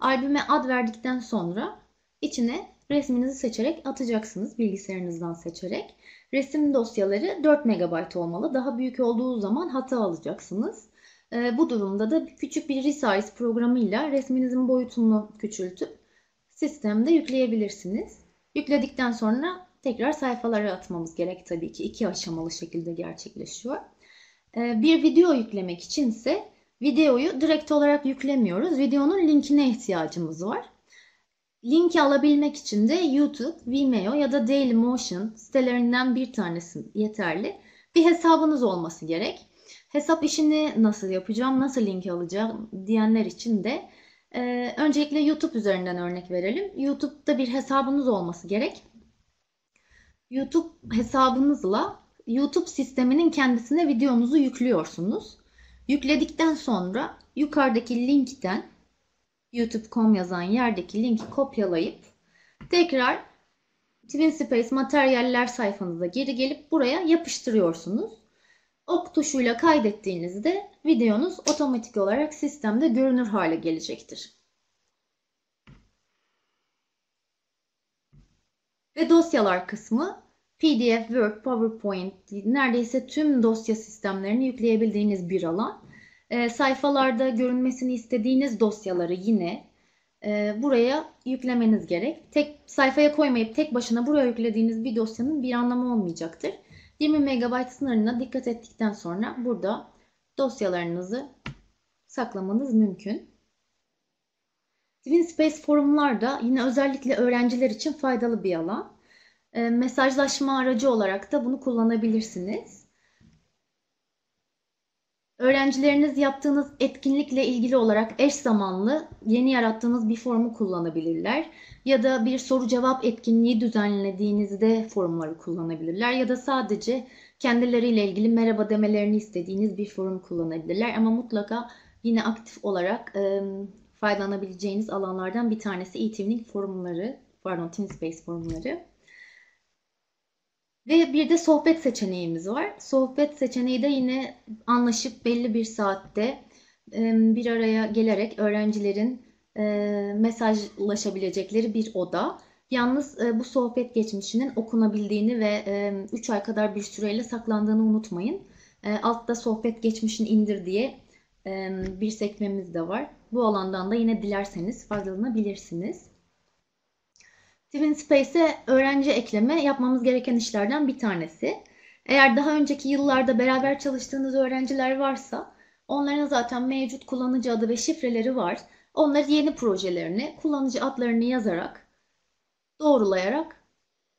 Albüme ad verdikten sonra içine resminizi seçerek atacaksınız bilgisayarınızdan seçerek. Resim dosyaları 4 MB olmalı. Daha büyük olduğu zaman hata alacaksınız. Ee, bu durumda da küçük bir resize programıyla resminizin boyutunu küçültüp sistemde yükleyebilirsiniz. Yükledikten sonra tekrar sayfalara atmamız gerek tabii ki. iki aşamalı şekilde gerçekleşiyor. Ee, bir video yüklemek içinse videoyu direkt olarak yüklemiyoruz. Videonun linkine ihtiyacımız var. Linki alabilmek için de YouTube, Vimeo ya da Dailymotion sitelerinden bir tanesi yeterli. Bir hesabınız olması gerek. Hesap işini nasıl yapacağım, nasıl linki alacağım diyenler için de e, öncelikle YouTube üzerinden örnek verelim. YouTube'da bir hesabınız olması gerek. YouTube hesabınızla YouTube sisteminin kendisine videonuzu yüklüyorsunuz. Yükledikten sonra yukarıdaki linkten youtube.com yazan yerdeki linki kopyalayıp tekrar TwinSpace materyaller sayfanıza geri gelip buraya yapıştırıyorsunuz. Ok tuşuyla kaydettiğinizde videonuz otomatik olarak sistemde görünür hale gelecektir. Ve dosyalar kısmı PDF, Word, PowerPoint neredeyse tüm dosya sistemlerini yükleyebildiğiniz bir alan. E, sayfalarda görünmesini istediğiniz dosyaları yine e, buraya yüklemeniz gerek. Tek sayfaya koymayıp tek başına buraya yüklediğiniz bir dosyanın bir anlamı olmayacaktır. 20 MB sınırına dikkat ettikten sonra burada dosyalarınızı saklamanız mümkün. TwinSpace forumlar da yine özellikle öğrenciler için faydalı bir alan. E, mesajlaşma aracı olarak da bunu kullanabilirsiniz. Öğrencileriniz yaptığınız etkinlikle ilgili olarak eş zamanlı yeni yarattığınız bir formu kullanabilirler. Ya da bir soru cevap etkinliği düzenlediğinizde formları kullanabilirler. Ya da sadece kendileriyle ilgili merhaba demelerini istediğiniz bir forum kullanabilirler. Ama mutlaka yine aktif olarak e, faydalanabileceğiniz alanlardan bir tanesi e-twinning forumları, pardon TwinSpace forumları. Ve bir de sohbet seçeneğimiz var. Sohbet seçeneği de yine anlaşıp belli bir saatte bir araya gelerek öğrencilerin mesajlaşabilecekleri bir oda. Yalnız bu sohbet geçmişinin okunabildiğini ve 3 ay kadar bir süreyle saklandığını unutmayın. Altta sohbet geçmişini indir diye bir sekmemiz de var. Bu alandan da yine dilerseniz faydalanabilirsiniz. TwinSpace'e öğrenci ekleme yapmamız gereken işlerden bir tanesi. Eğer daha önceki yıllarda beraber çalıştığınız öğrenciler varsa onların zaten mevcut kullanıcı adı ve şifreleri var. Onları yeni projelerini kullanıcı adlarını yazarak doğrulayarak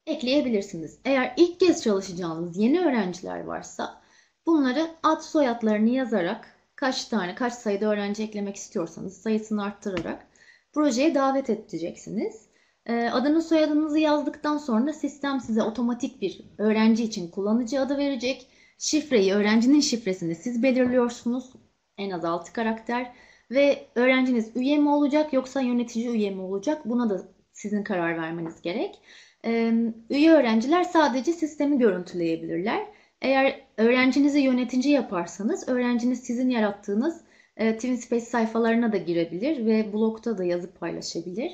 ekleyebilirsiniz. Eğer ilk kez çalışacağınız yeni öğrenciler varsa bunları ad soyadlarını yazarak kaç tane kaç sayıda öğrenci eklemek istiyorsanız sayısını arttırarak projeye davet edeceksiniz. Ee, adını soyadınızı yazdıktan sonra sistem size otomatik bir öğrenci için kullanıcı adı verecek. Şifreyi, öğrencinin şifresini siz belirliyorsunuz. En az 6 karakter. Ve öğrenciniz üye mi olacak yoksa yönetici üye mi olacak? Buna da sizin karar vermeniz gerek. Ee, üye öğrenciler sadece sistemi görüntüleyebilirler. Eğer öğrencinizi yönetici yaparsanız öğrenciniz sizin yarattığınız e, TwinSpace sayfalarına da girebilir ve blogda da yazıp paylaşabilir.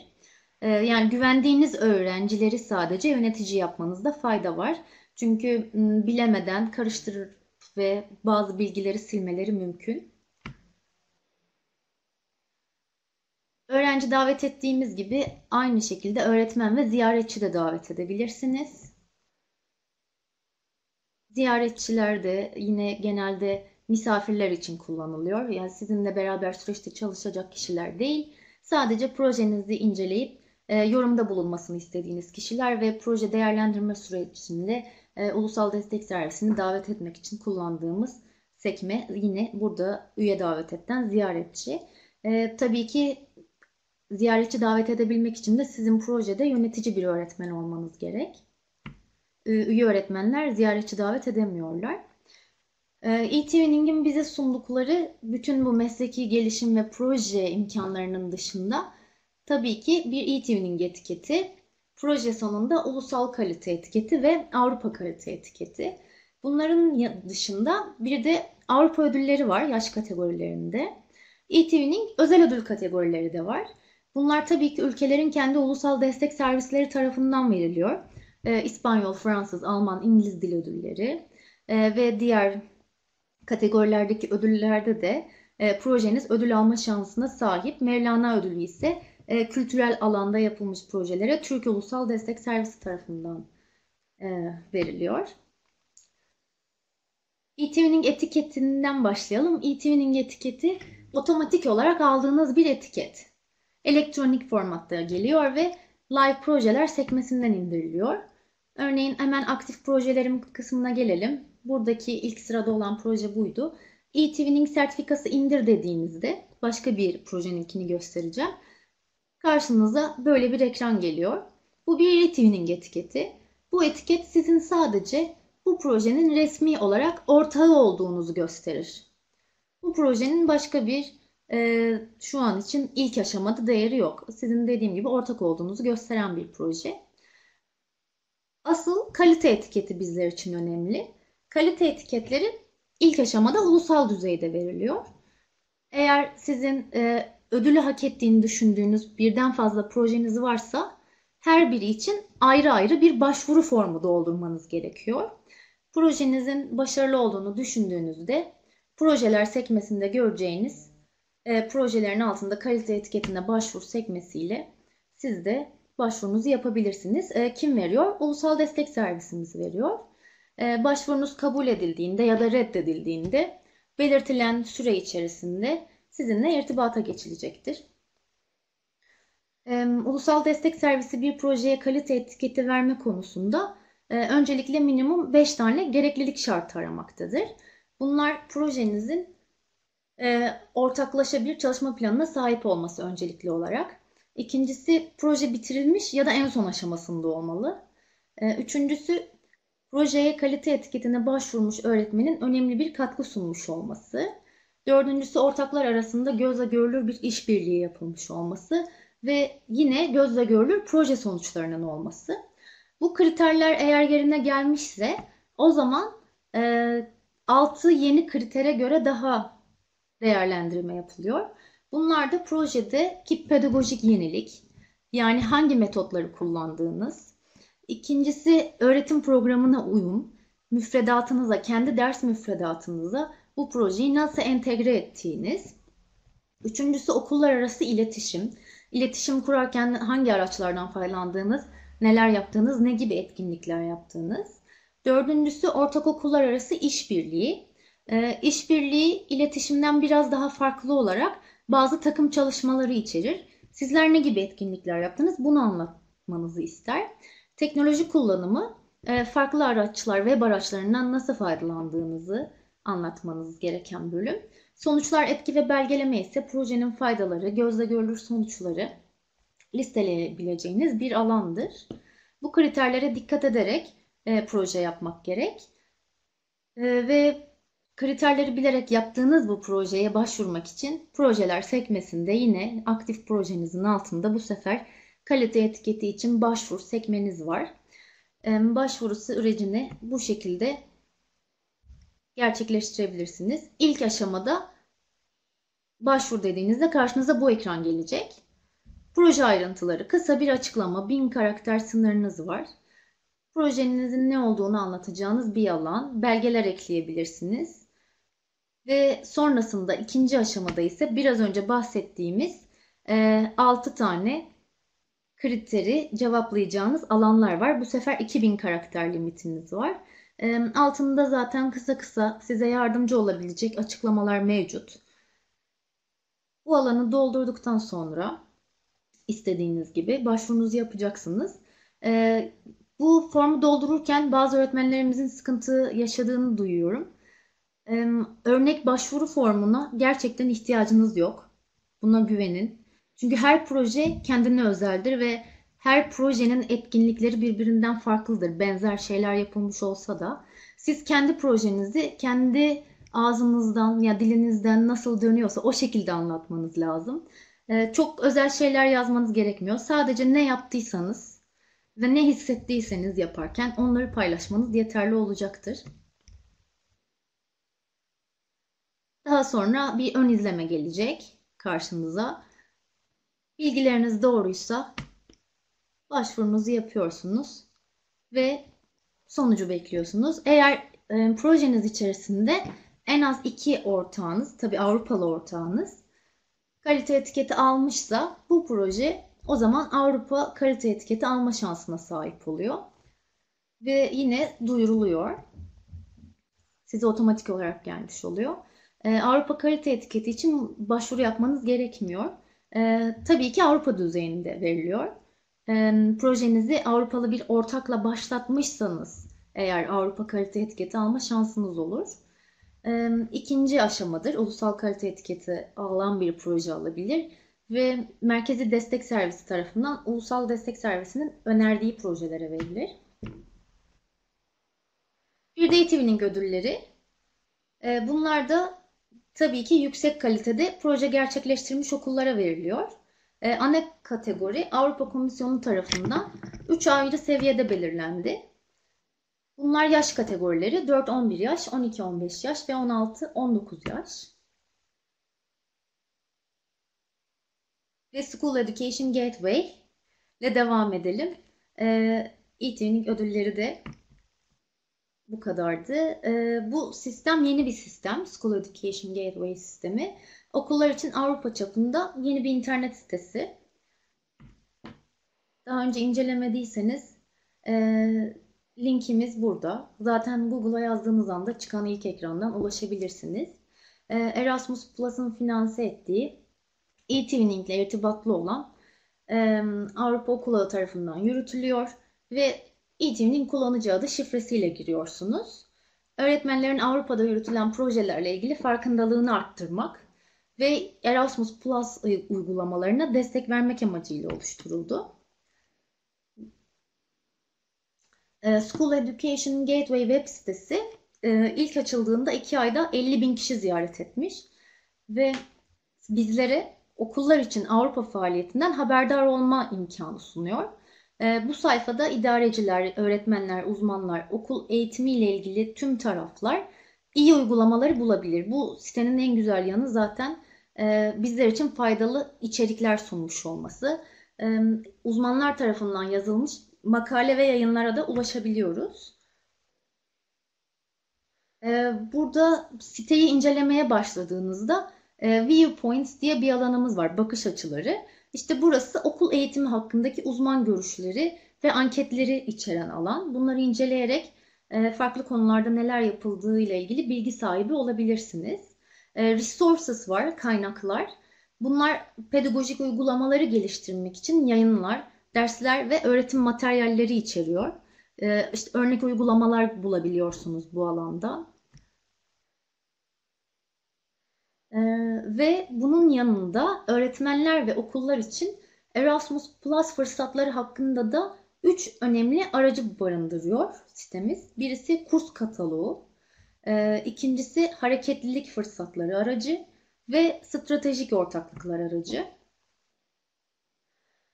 Ee, yani güvendiğiniz öğrencileri sadece yönetici yapmanızda fayda var. Çünkü bilemeden karıştırır ve bazı bilgileri silmeleri mümkün. Öğrenci davet ettiğimiz gibi aynı şekilde öğretmen ve ziyaretçi de davet edebilirsiniz. Ziyaretçiler de yine genelde misafirler için kullanılıyor. Yani sizinle beraber süreçte çalışacak kişiler değil. Sadece projenizi inceleyip e, yorumda bulunmasını istediğiniz kişiler ve proje değerlendirme sürecinde e, ulusal destek servisini davet etmek için kullandığımız sekme yine burada üye davet etten ziyaretçi. E, tabii ki ziyaretçi davet edebilmek için de sizin projede yönetici bir öğretmen olmanız gerek. E, üye öğretmenler ziyaretçi davet edemiyorlar. E, E-Twinning'in bize sundukları bütün bu mesleki gelişim ve proje imkanlarının dışında Tabii ki bir e-tuning etiketi, proje sonunda ulusal kalite etiketi ve Avrupa kalite etiketi. Bunların dışında bir de Avrupa ödülleri var yaş kategorilerinde. E-tuning özel ödül kategorileri de var. Bunlar tabii ki ülkelerin kendi ulusal destek servisleri tarafından veriliyor. Ee, İspanyol, Fransız, Alman, İngiliz dil ödülleri ee, ve diğer kategorilerdeki ödüllerde de e, projeniz ödül alma şansına sahip. Mevlana ödülü ise e, kültürel alanda yapılmış projelere Türk Ulusal Destek Servisi tarafından e, veriliyor. E-Twinning etiketinden başlayalım. E-Twinning etiketi otomatik olarak aldığınız bir etiket. Elektronik formatta geliyor ve live projeler sekmesinden indiriliyor. Örneğin hemen aktif projelerim kısmına gelelim. Buradaki ilk sırada olan proje buydu. E-Twinning sertifikası indir dediğinizde başka bir projeninkini göstereceğim. Karşınıza böyle bir ekran geliyor. Bu bir e-twinning etiketi. Bu etiket sizin sadece bu projenin resmi olarak ortağı olduğunuzu gösterir. Bu projenin başka bir e, şu an için ilk aşamada değeri yok. Sizin dediğim gibi ortak olduğunuzu gösteren bir proje. Asıl kalite etiketi bizler için önemli. Kalite etiketleri ilk aşamada ulusal düzeyde veriliyor. Eğer sizin e, ödülü hak ettiğini düşündüğünüz birden fazla projeniz varsa her biri için ayrı ayrı bir başvuru formu doldurmanız gerekiyor. Projenizin başarılı olduğunu düşündüğünüzde projeler sekmesinde göreceğiniz e, projelerin altında kalite etiketine başvur sekmesiyle siz de başvurunuzu yapabilirsiniz. E, kim veriyor? Ulusal Destek Servisimiz veriyor. E, başvurunuz kabul edildiğinde ya da reddedildiğinde belirtilen süre içerisinde sizinle irtibata geçilecektir. Ulusal Destek Servisi bir projeye kalite etiketi verme konusunda öncelikle minimum 5 tane gereklilik şartı aramaktadır. Bunlar projenizin ortaklaşa bir çalışma planına sahip olması öncelikli olarak. İkincisi proje bitirilmiş ya da en son aşamasında olmalı. Üçüncüsü projeye kalite etiketine başvurmuş öğretmenin önemli bir katkı sunmuş olması. Dördüncüsü ortaklar arasında gözle görülür bir işbirliği yapılmış olması ve yine gözle görülür proje sonuçlarının olması. Bu kriterler eğer yerine gelmişse o zaman e, 6 yeni kritere göre daha değerlendirme yapılıyor. Bunlar da projedeki pedagojik yenilik, yani hangi metotları kullandığınız. İkincisi öğretim programına uyum, müfredatınıza, kendi ders müfredatınıza bu projeyi nasıl entegre ettiğiniz. Üçüncüsü okullar arası iletişim. İletişim kurarken hangi araçlardan faydalandığınız, neler yaptığınız, ne gibi etkinlikler yaptığınız. Dördüncüsü ortak okullar arası işbirliği. E, işbirliği iletişimden biraz daha farklı olarak bazı takım çalışmaları içerir. Sizler ne gibi etkinlikler yaptınız bunu anlatmanızı ister. Teknoloji kullanımı e, farklı araçlar, web araçlarından nasıl faydalandığınızı anlatmanız gereken bölüm. Sonuçlar etki ve belgeleme ise projenin faydaları, gözle görülür sonuçları listeleyebileceğiniz bir alandır. Bu kriterlere dikkat ederek e, proje yapmak gerek. E, ve kriterleri bilerek yaptığınız bu projeye başvurmak için projeler sekmesinde yine aktif projenizin altında bu sefer kalite etiketi için başvur sekmeniz var. E, başvuru sürecini bu şekilde gerçekleştirebilirsiniz. İlk aşamada başvur dediğinizde karşınıza bu ekran gelecek. Proje ayrıntıları, kısa bir açıklama, bin karakter sınırınız var. Projenizin ne olduğunu anlatacağınız bir alan, belgeler ekleyebilirsiniz. Ve sonrasında ikinci aşamada ise biraz önce bahsettiğimiz e, 6 tane kriteri cevaplayacağınız alanlar var. Bu sefer 2000 karakter limitiniz var. Altında zaten kısa kısa size yardımcı olabilecek açıklamalar mevcut. Bu alanı doldurduktan sonra istediğiniz gibi başvurunuzu yapacaksınız. E, bu formu doldururken bazı öğretmenlerimizin sıkıntı yaşadığını duyuyorum. Örnek başvuru formuna gerçekten ihtiyacınız yok. Buna güvenin. Çünkü her proje kendine özeldir ve her projenin etkinlikleri birbirinden farklıdır. Benzer şeyler yapılmış olsa da siz kendi projenizi kendi ağzınızdan ya dilinizden nasıl dönüyorsa o şekilde anlatmanız lazım. Çok özel şeyler yazmanız gerekmiyor. Sadece ne yaptıysanız ve ne hissettiyseniz yaparken onları paylaşmanız yeterli olacaktır. Daha sonra bir ön izleme gelecek karşınıza. Bilgileriniz doğruysa başvurunuzu yapıyorsunuz ve sonucu bekliyorsunuz. Eğer e, projeniz içerisinde en az iki ortağınız, tabi Avrupalı ortağınız kalite etiketi almışsa bu proje o zaman Avrupa kalite etiketi alma şansına sahip oluyor. Ve yine duyuruluyor. Size otomatik olarak gelmiş oluyor. Ee, Avrupa kalite etiketi için başvuru yapmanız gerekmiyor. Ee, tabii ki Avrupa düzeyinde veriliyor. Projenizi Avrupalı bir ortakla başlatmışsanız eğer Avrupa kalite etiketi alma şansınız olur. Ee, ikinci aşamadır. Ulusal kalite etiketi alan bir proje alabilir ve Merkezi Destek Servisi tarafından Ulusal Destek Servisi'nin önerdiği projelere verilir. Bir de ETV'nin ödülleri. Ee, bunlar da tabii ki yüksek kalitede proje gerçekleştirmiş okullara veriliyor. E, ana kategori Avrupa Komisyonu tarafından 3 ayrı seviyede belirlendi. Bunlar yaş kategorileri 4-11 yaş, 12-15 yaş ve 16-19 yaş. Ve School Education Gateway ile devam edelim. E, e-training ödülleri de bu kadardı. E, bu sistem yeni bir sistem. School Education Gateway sistemi. Okullar için Avrupa çapında yeni bir internet sitesi. Daha önce incelemediyseniz e, linkimiz burada. Zaten Google'a yazdığınız anda çıkan ilk ekrandan ulaşabilirsiniz. E, Erasmus Plus'ın finanse ettiği e-twinning ile irtibatlı olan e, Avrupa Okulu tarafından yürütülüyor ve e-twinning kullanıcı adı şifresiyle giriyorsunuz. Öğretmenlerin Avrupa'da yürütülen projelerle ilgili farkındalığını arttırmak ve Erasmus Plus uygulamalarına destek vermek amacıyla oluşturuldu. Ee, School Education Gateway web sitesi e, ilk açıldığında iki ayda 50 bin kişi ziyaret etmiş ve bizlere okullar için Avrupa faaliyetinden haberdar olma imkanı sunuyor. Bu sayfada idareciler, öğretmenler, uzmanlar, okul eğitimi ile ilgili tüm taraflar iyi uygulamaları bulabilir. Bu sitenin en güzel yanı zaten e, bizler için faydalı içerikler sunmuş olması. E, uzmanlar tarafından yazılmış makale ve yayınlara da ulaşabiliyoruz. E, burada siteyi incelemeye başladığınızda Viewpoints diye bir alanımız var, bakış açıları. İşte burası okul eğitimi hakkındaki uzman görüşleri ve anketleri içeren alan. Bunları inceleyerek farklı konularda neler yapıldığı ile ilgili bilgi sahibi olabilirsiniz. E, resources var, kaynaklar. Bunlar pedagojik uygulamaları geliştirmek için yayınlar, dersler ve öğretim materyalleri içeriyor. E, işte örnek uygulamalar bulabiliyorsunuz bu alanda. E, ve bunun yanında öğretmenler ve okullar için Erasmus Plus fırsatları hakkında da üç önemli aracı barındırıyor sitemiz. Birisi kurs kataloğu, ee, ikincisi hareketlilik fırsatları aracı ve stratejik ortaklıklar aracı.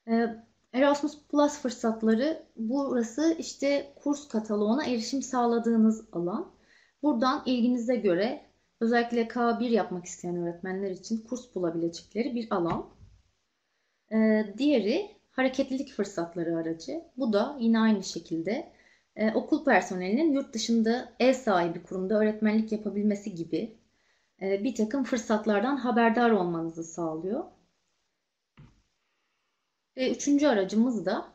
Ee, Erasmus Plus fırsatları burası işte kurs kataloğuna erişim sağladığınız alan. Buradan ilginize göre özellikle K1 yapmak isteyen öğretmenler için kurs bulabilecekleri bir alan. Ee, diğeri hareketlilik fırsatları aracı. Bu da yine aynı şekilde e, okul personelinin yurt dışında ev sahibi kurumda öğretmenlik yapabilmesi gibi e, bir takım fırsatlardan haberdar olmanızı sağlıyor. Ve üçüncü aracımız da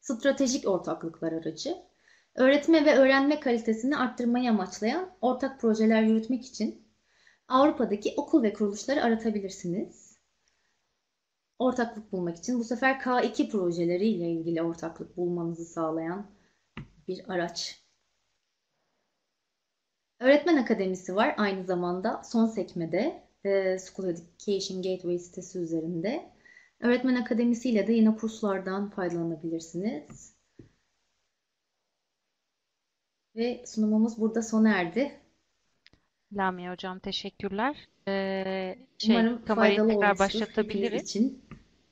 stratejik ortaklıklar aracı. Öğretme ve öğrenme kalitesini arttırmayı amaçlayan ortak projeler yürütmek için Avrupa'daki okul ve kuruluşları aratabilirsiniz. Ortaklık bulmak için bu sefer K2 projeleri ile ilgili ortaklık bulmanızı sağlayan bir araç. Öğretmen Akademisi var aynı zamanda son sekmede e, School Education Gateway sitesi üzerinde. Öğretmen Akademisi ile de yine kurslardan faydalanabilirsiniz. Ve sunumumuz burada sona erdi. Lamia Hocam teşekkürler. Ee, şey, Umarım kamerayı faydalı tekrar başlatabiliriz. için.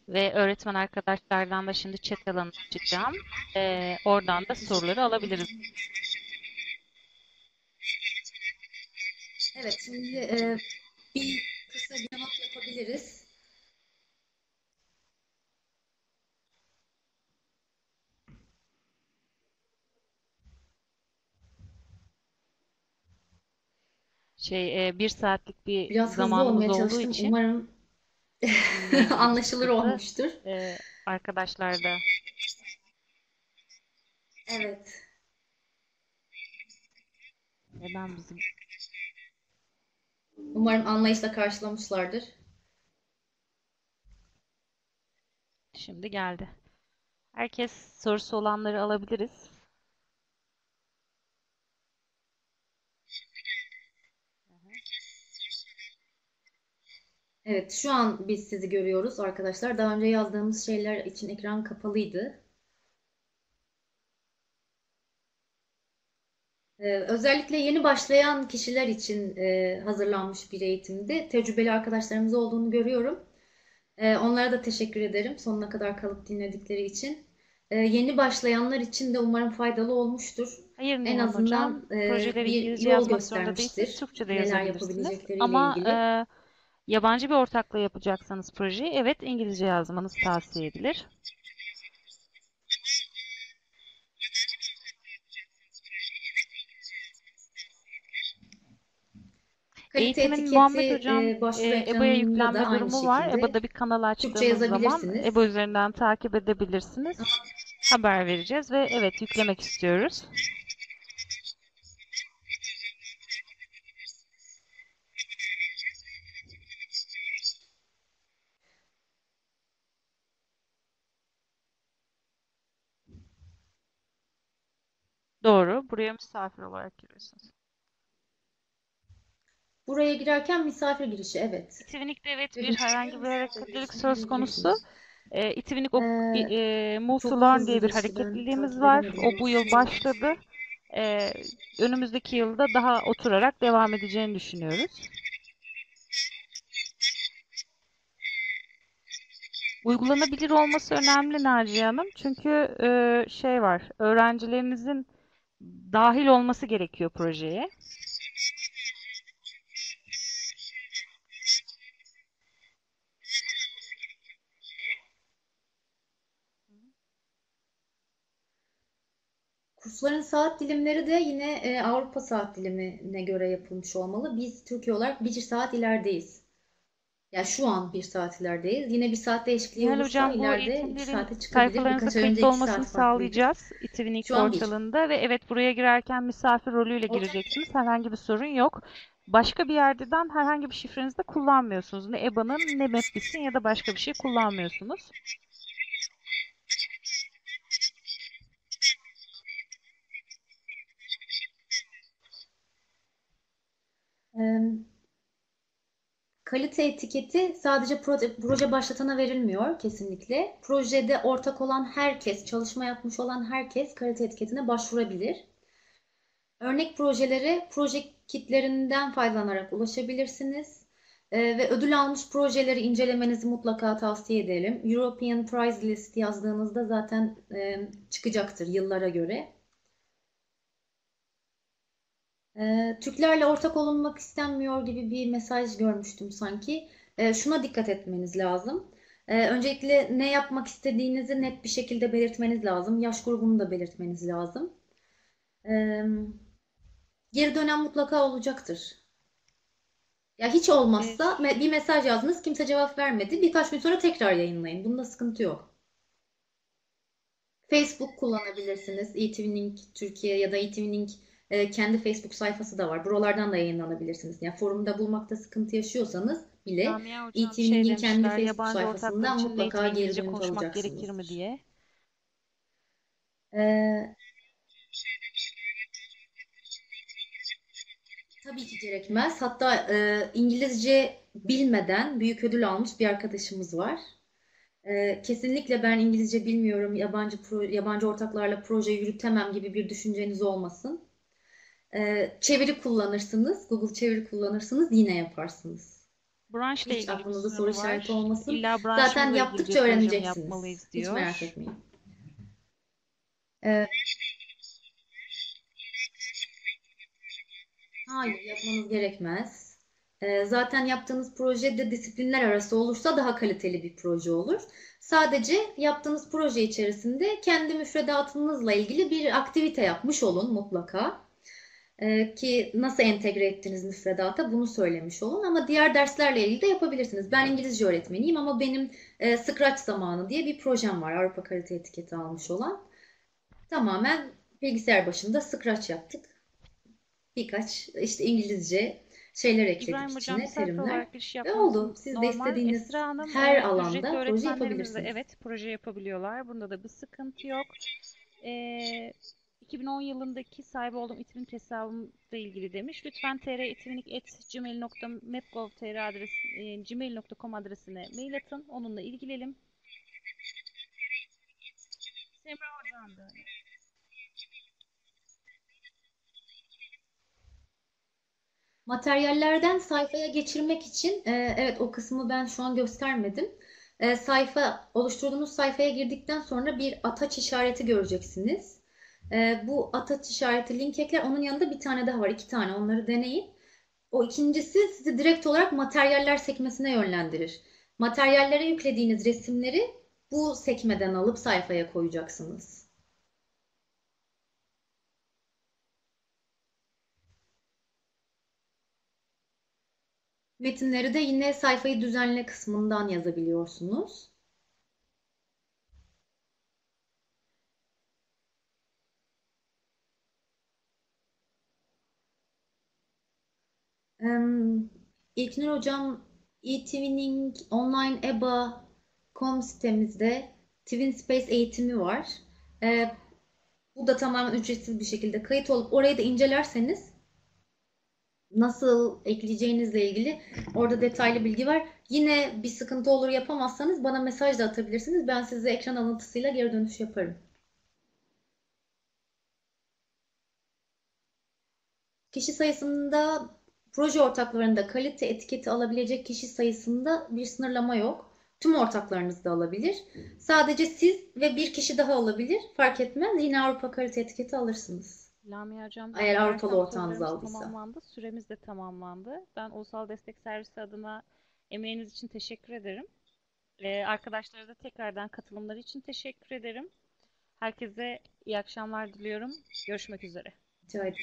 Ve öğretmen arkadaşlardan da şimdi chat alanı açacağım. Ee, oradan da soruları alabiliriz. Evet, şimdi e, bir kısa not yapabiliriz. Şey, e, bir saatlik bir Biraz zamanımız olduğu için Umarım (laughs) anlaşılır de, olmuştur. e, arkadaşlar da Evet. neden bizim Umarım anlayışla karşılamışlardır. şimdi geldi. Herkes sorusu olanları alabiliriz. Evet, şu an biz sizi görüyoruz arkadaşlar. Daha önce yazdığımız şeyler için ekran kapalıydı. Ee, özellikle yeni başlayan kişiler için e, hazırlanmış bir eğitimdi. Tecrübeli arkadaşlarımız olduğunu görüyorum. Ee, onlara da teşekkür ederim sonuna kadar kalıp dinledikleri için. Ee, yeni başlayanlar için de umarım faydalı olmuştur. Hayır En azından Hocam, e, projeleri bir İngilizce yol yazmak zorunda değilsiniz. göstermiştir Türkçe de neler yazabilirsiniz. yapabilecekleriyle Ama ilgili. e, yabancı bir ortakla yapacaksanız projeyi, evet İngilizce yazmanız tavsiye edilir. Kalite Eğitimin Muhammed etiketi Hocam e, e, EBA'ya yüklenme durumu var. EBA'da bir kanal açtığınız zaman. EBA üzerinden takip edebilirsiniz. Haber vereceğiz ve evet yüklemek istiyoruz. Doğru. Buraya misafir olarak giriyorsunuz. Buraya girerken misafir girişi evet. İTÜVNİK'te evet Ve bir herhangi bir hareketlilik söz konusu. E, İTÜVNİK ok- Ee, e, Move to çok Learn diye bir hareketliliğimiz var. O bu yıl başladı. E, önümüzdeki yılda daha oturarak devam edeceğini düşünüyoruz. Uygulanabilir olması önemli Naciye Hanım. Çünkü e, şey var, öğrencilerinizin dahil olması gerekiyor projeye. Kursların saat dilimleri de yine e, Avrupa saat dilimine göre yapılmış olmalı. Biz Türkiye olarak bir saat ilerideyiz. Ya şu an bir saat ilerideyiz. Yine bir saat değişikliği Nihal olursa Hocam bu ileride iki saate çıkabilir. Birkaç önce iki olmasını saat sağlayacağız İTÜVNİK Şu an bir. portalında ve evet buraya girerken misafir rolüyle gireceksiniz. Herhangi bir sorun yok. Başka bir yerden herhangi bir şifrenizi de kullanmıyorsunuz. Ne EBA'nın ne MEPBİS'in ya da başka bir şey kullanmıyorsunuz. Em, Kalite etiketi sadece proje, proje başlatana verilmiyor kesinlikle. Projede ortak olan herkes, çalışma yapmış olan herkes kalite etiketine başvurabilir. Örnek projelere proje kitlerinden faydalanarak ulaşabilirsiniz. Ee, ve ödül almış projeleri incelemenizi mutlaka tavsiye edelim. European Prize List yazdığınızda zaten e, çıkacaktır yıllara göre. Ee, Türklerle ortak olunmak istenmiyor gibi bir mesaj görmüştüm sanki. Ee, şuna dikkat etmeniz lazım. Ee, öncelikle ne yapmak istediğinizi net bir şekilde belirtmeniz lazım. Yaş grubunu da belirtmeniz lazım. Ee, geri dönem mutlaka olacaktır. Ya hiç olmazsa me- bir mesaj yazdınız, kimse cevap vermedi. Birkaç gün sonra tekrar yayınlayın. Bunda sıkıntı yok. Facebook kullanabilirsiniz. eTwinning Türkiye ya da eTwinning e, kendi Facebook sayfası da var. Buralardan da yayınlanabilirsiniz. Yani forumda bulmakta sıkıntı yaşıyorsanız bile Hocam şey kendi Facebook sayfasından mutlaka geri dönüş konuşmak gerekir mi diye. Ee, tabii ki gerekmez. Hatta e, İngilizce bilmeden büyük ödül almış bir arkadaşımız var. Ee, kesinlikle ben İngilizce bilmiyorum, yabancı pro- yabancı ortaklarla proje yürütemem gibi bir düşünceniz olmasın. Ee, çeviri kullanırsınız, Google çeviri kullanırsınız, yine yaparsınız. Branşla Hiç ilgili bir aklınızda soru işareti olmasın. İlla Zaten yaptıkça öğreneceksiniz. Hiç merak etmeyin. Ee, hayır, yapmanız gerekmez. Ee, zaten yaptığınız proje de disiplinler arası olursa daha kaliteli bir proje olur. Sadece yaptığınız proje içerisinde kendi müfredatınızla ilgili bir aktivite yapmış olun mutlaka. Ee, ki nasıl entegre ettiniz müfredata bunu söylemiş olun. Ama diğer derslerle ilgili de yapabilirsiniz. Ben İngilizce öğretmeniyim ama benim e, Scratch zamanı diye bir projem var. Avrupa Kalite Etiketi almış olan. Tamamen bilgisayar başında Scratch yaptık. Birkaç işte İngilizce şeyler ekledik İbrahim Hocam içine, misafir terimler. giriş Ve oldu. Siz de normal. istediğiniz Esra Hanım her e, alanda proje de yapabilirsiniz. evet proje yapabiliyorlar. Bunda da bir sıkıntı yok. E, 2010 yılındaki sahibi olduğum İTÜVNİK hesabımla ilgili demiş. Lütfen tr.itvinik@gmail.map.gov.tr adres, e, gmail.com adresine mail atın. Onunla ilgilenelim. Semra Hocam da. Materyallerden sayfaya geçirmek için, e, evet o kısmı ben şu an göstermedim. E, sayfa oluşturduğunuz sayfaya girdikten sonra bir ataç işareti göreceksiniz. E, bu ataç işareti link ekler. Onun yanında bir tane daha var, iki tane. Onları deneyin. O ikincisi sizi direkt olarak materyaller sekmesine yönlendirir. Materyallere yüklediğiniz resimleri bu sekmeden alıp sayfaya koyacaksınız. Metinleri de yine sayfayı düzenle kısmından yazabiliyorsunuz. İlknur Hocam eTwinning Online EBA.com sitemizde TwinSpace eğitimi var. Ee, bu da tamamen ücretsiz bir şekilde kayıt olup orayı da incelerseniz nasıl ekleyeceğinizle ilgili orada detaylı bilgi var. Yine bir sıkıntı olur yapamazsanız bana mesaj da atabilirsiniz. Ben size ekran alıntısıyla geri dönüş yaparım. Kişi sayısında proje ortaklarında kalite etiketi alabilecek kişi sayısında bir sınırlama yok. Tüm ortaklarınız da alabilir. Sadece siz ve bir kişi daha alabilir. Fark etmez. Yine Avrupa kalite etiketi alırsınız. Lamia Hocam, Eğer Avrupalı ortağınız aldıysa. tamamlandı. Süremiz de tamamlandı. Ben Ulusal Destek Servisi adına emeğiniz için teşekkür ederim. Ee, arkadaşlara da tekrardan katılımları için teşekkür ederim. Herkese iyi akşamlar diliyorum. Görüşmek üzere. Rica ederim.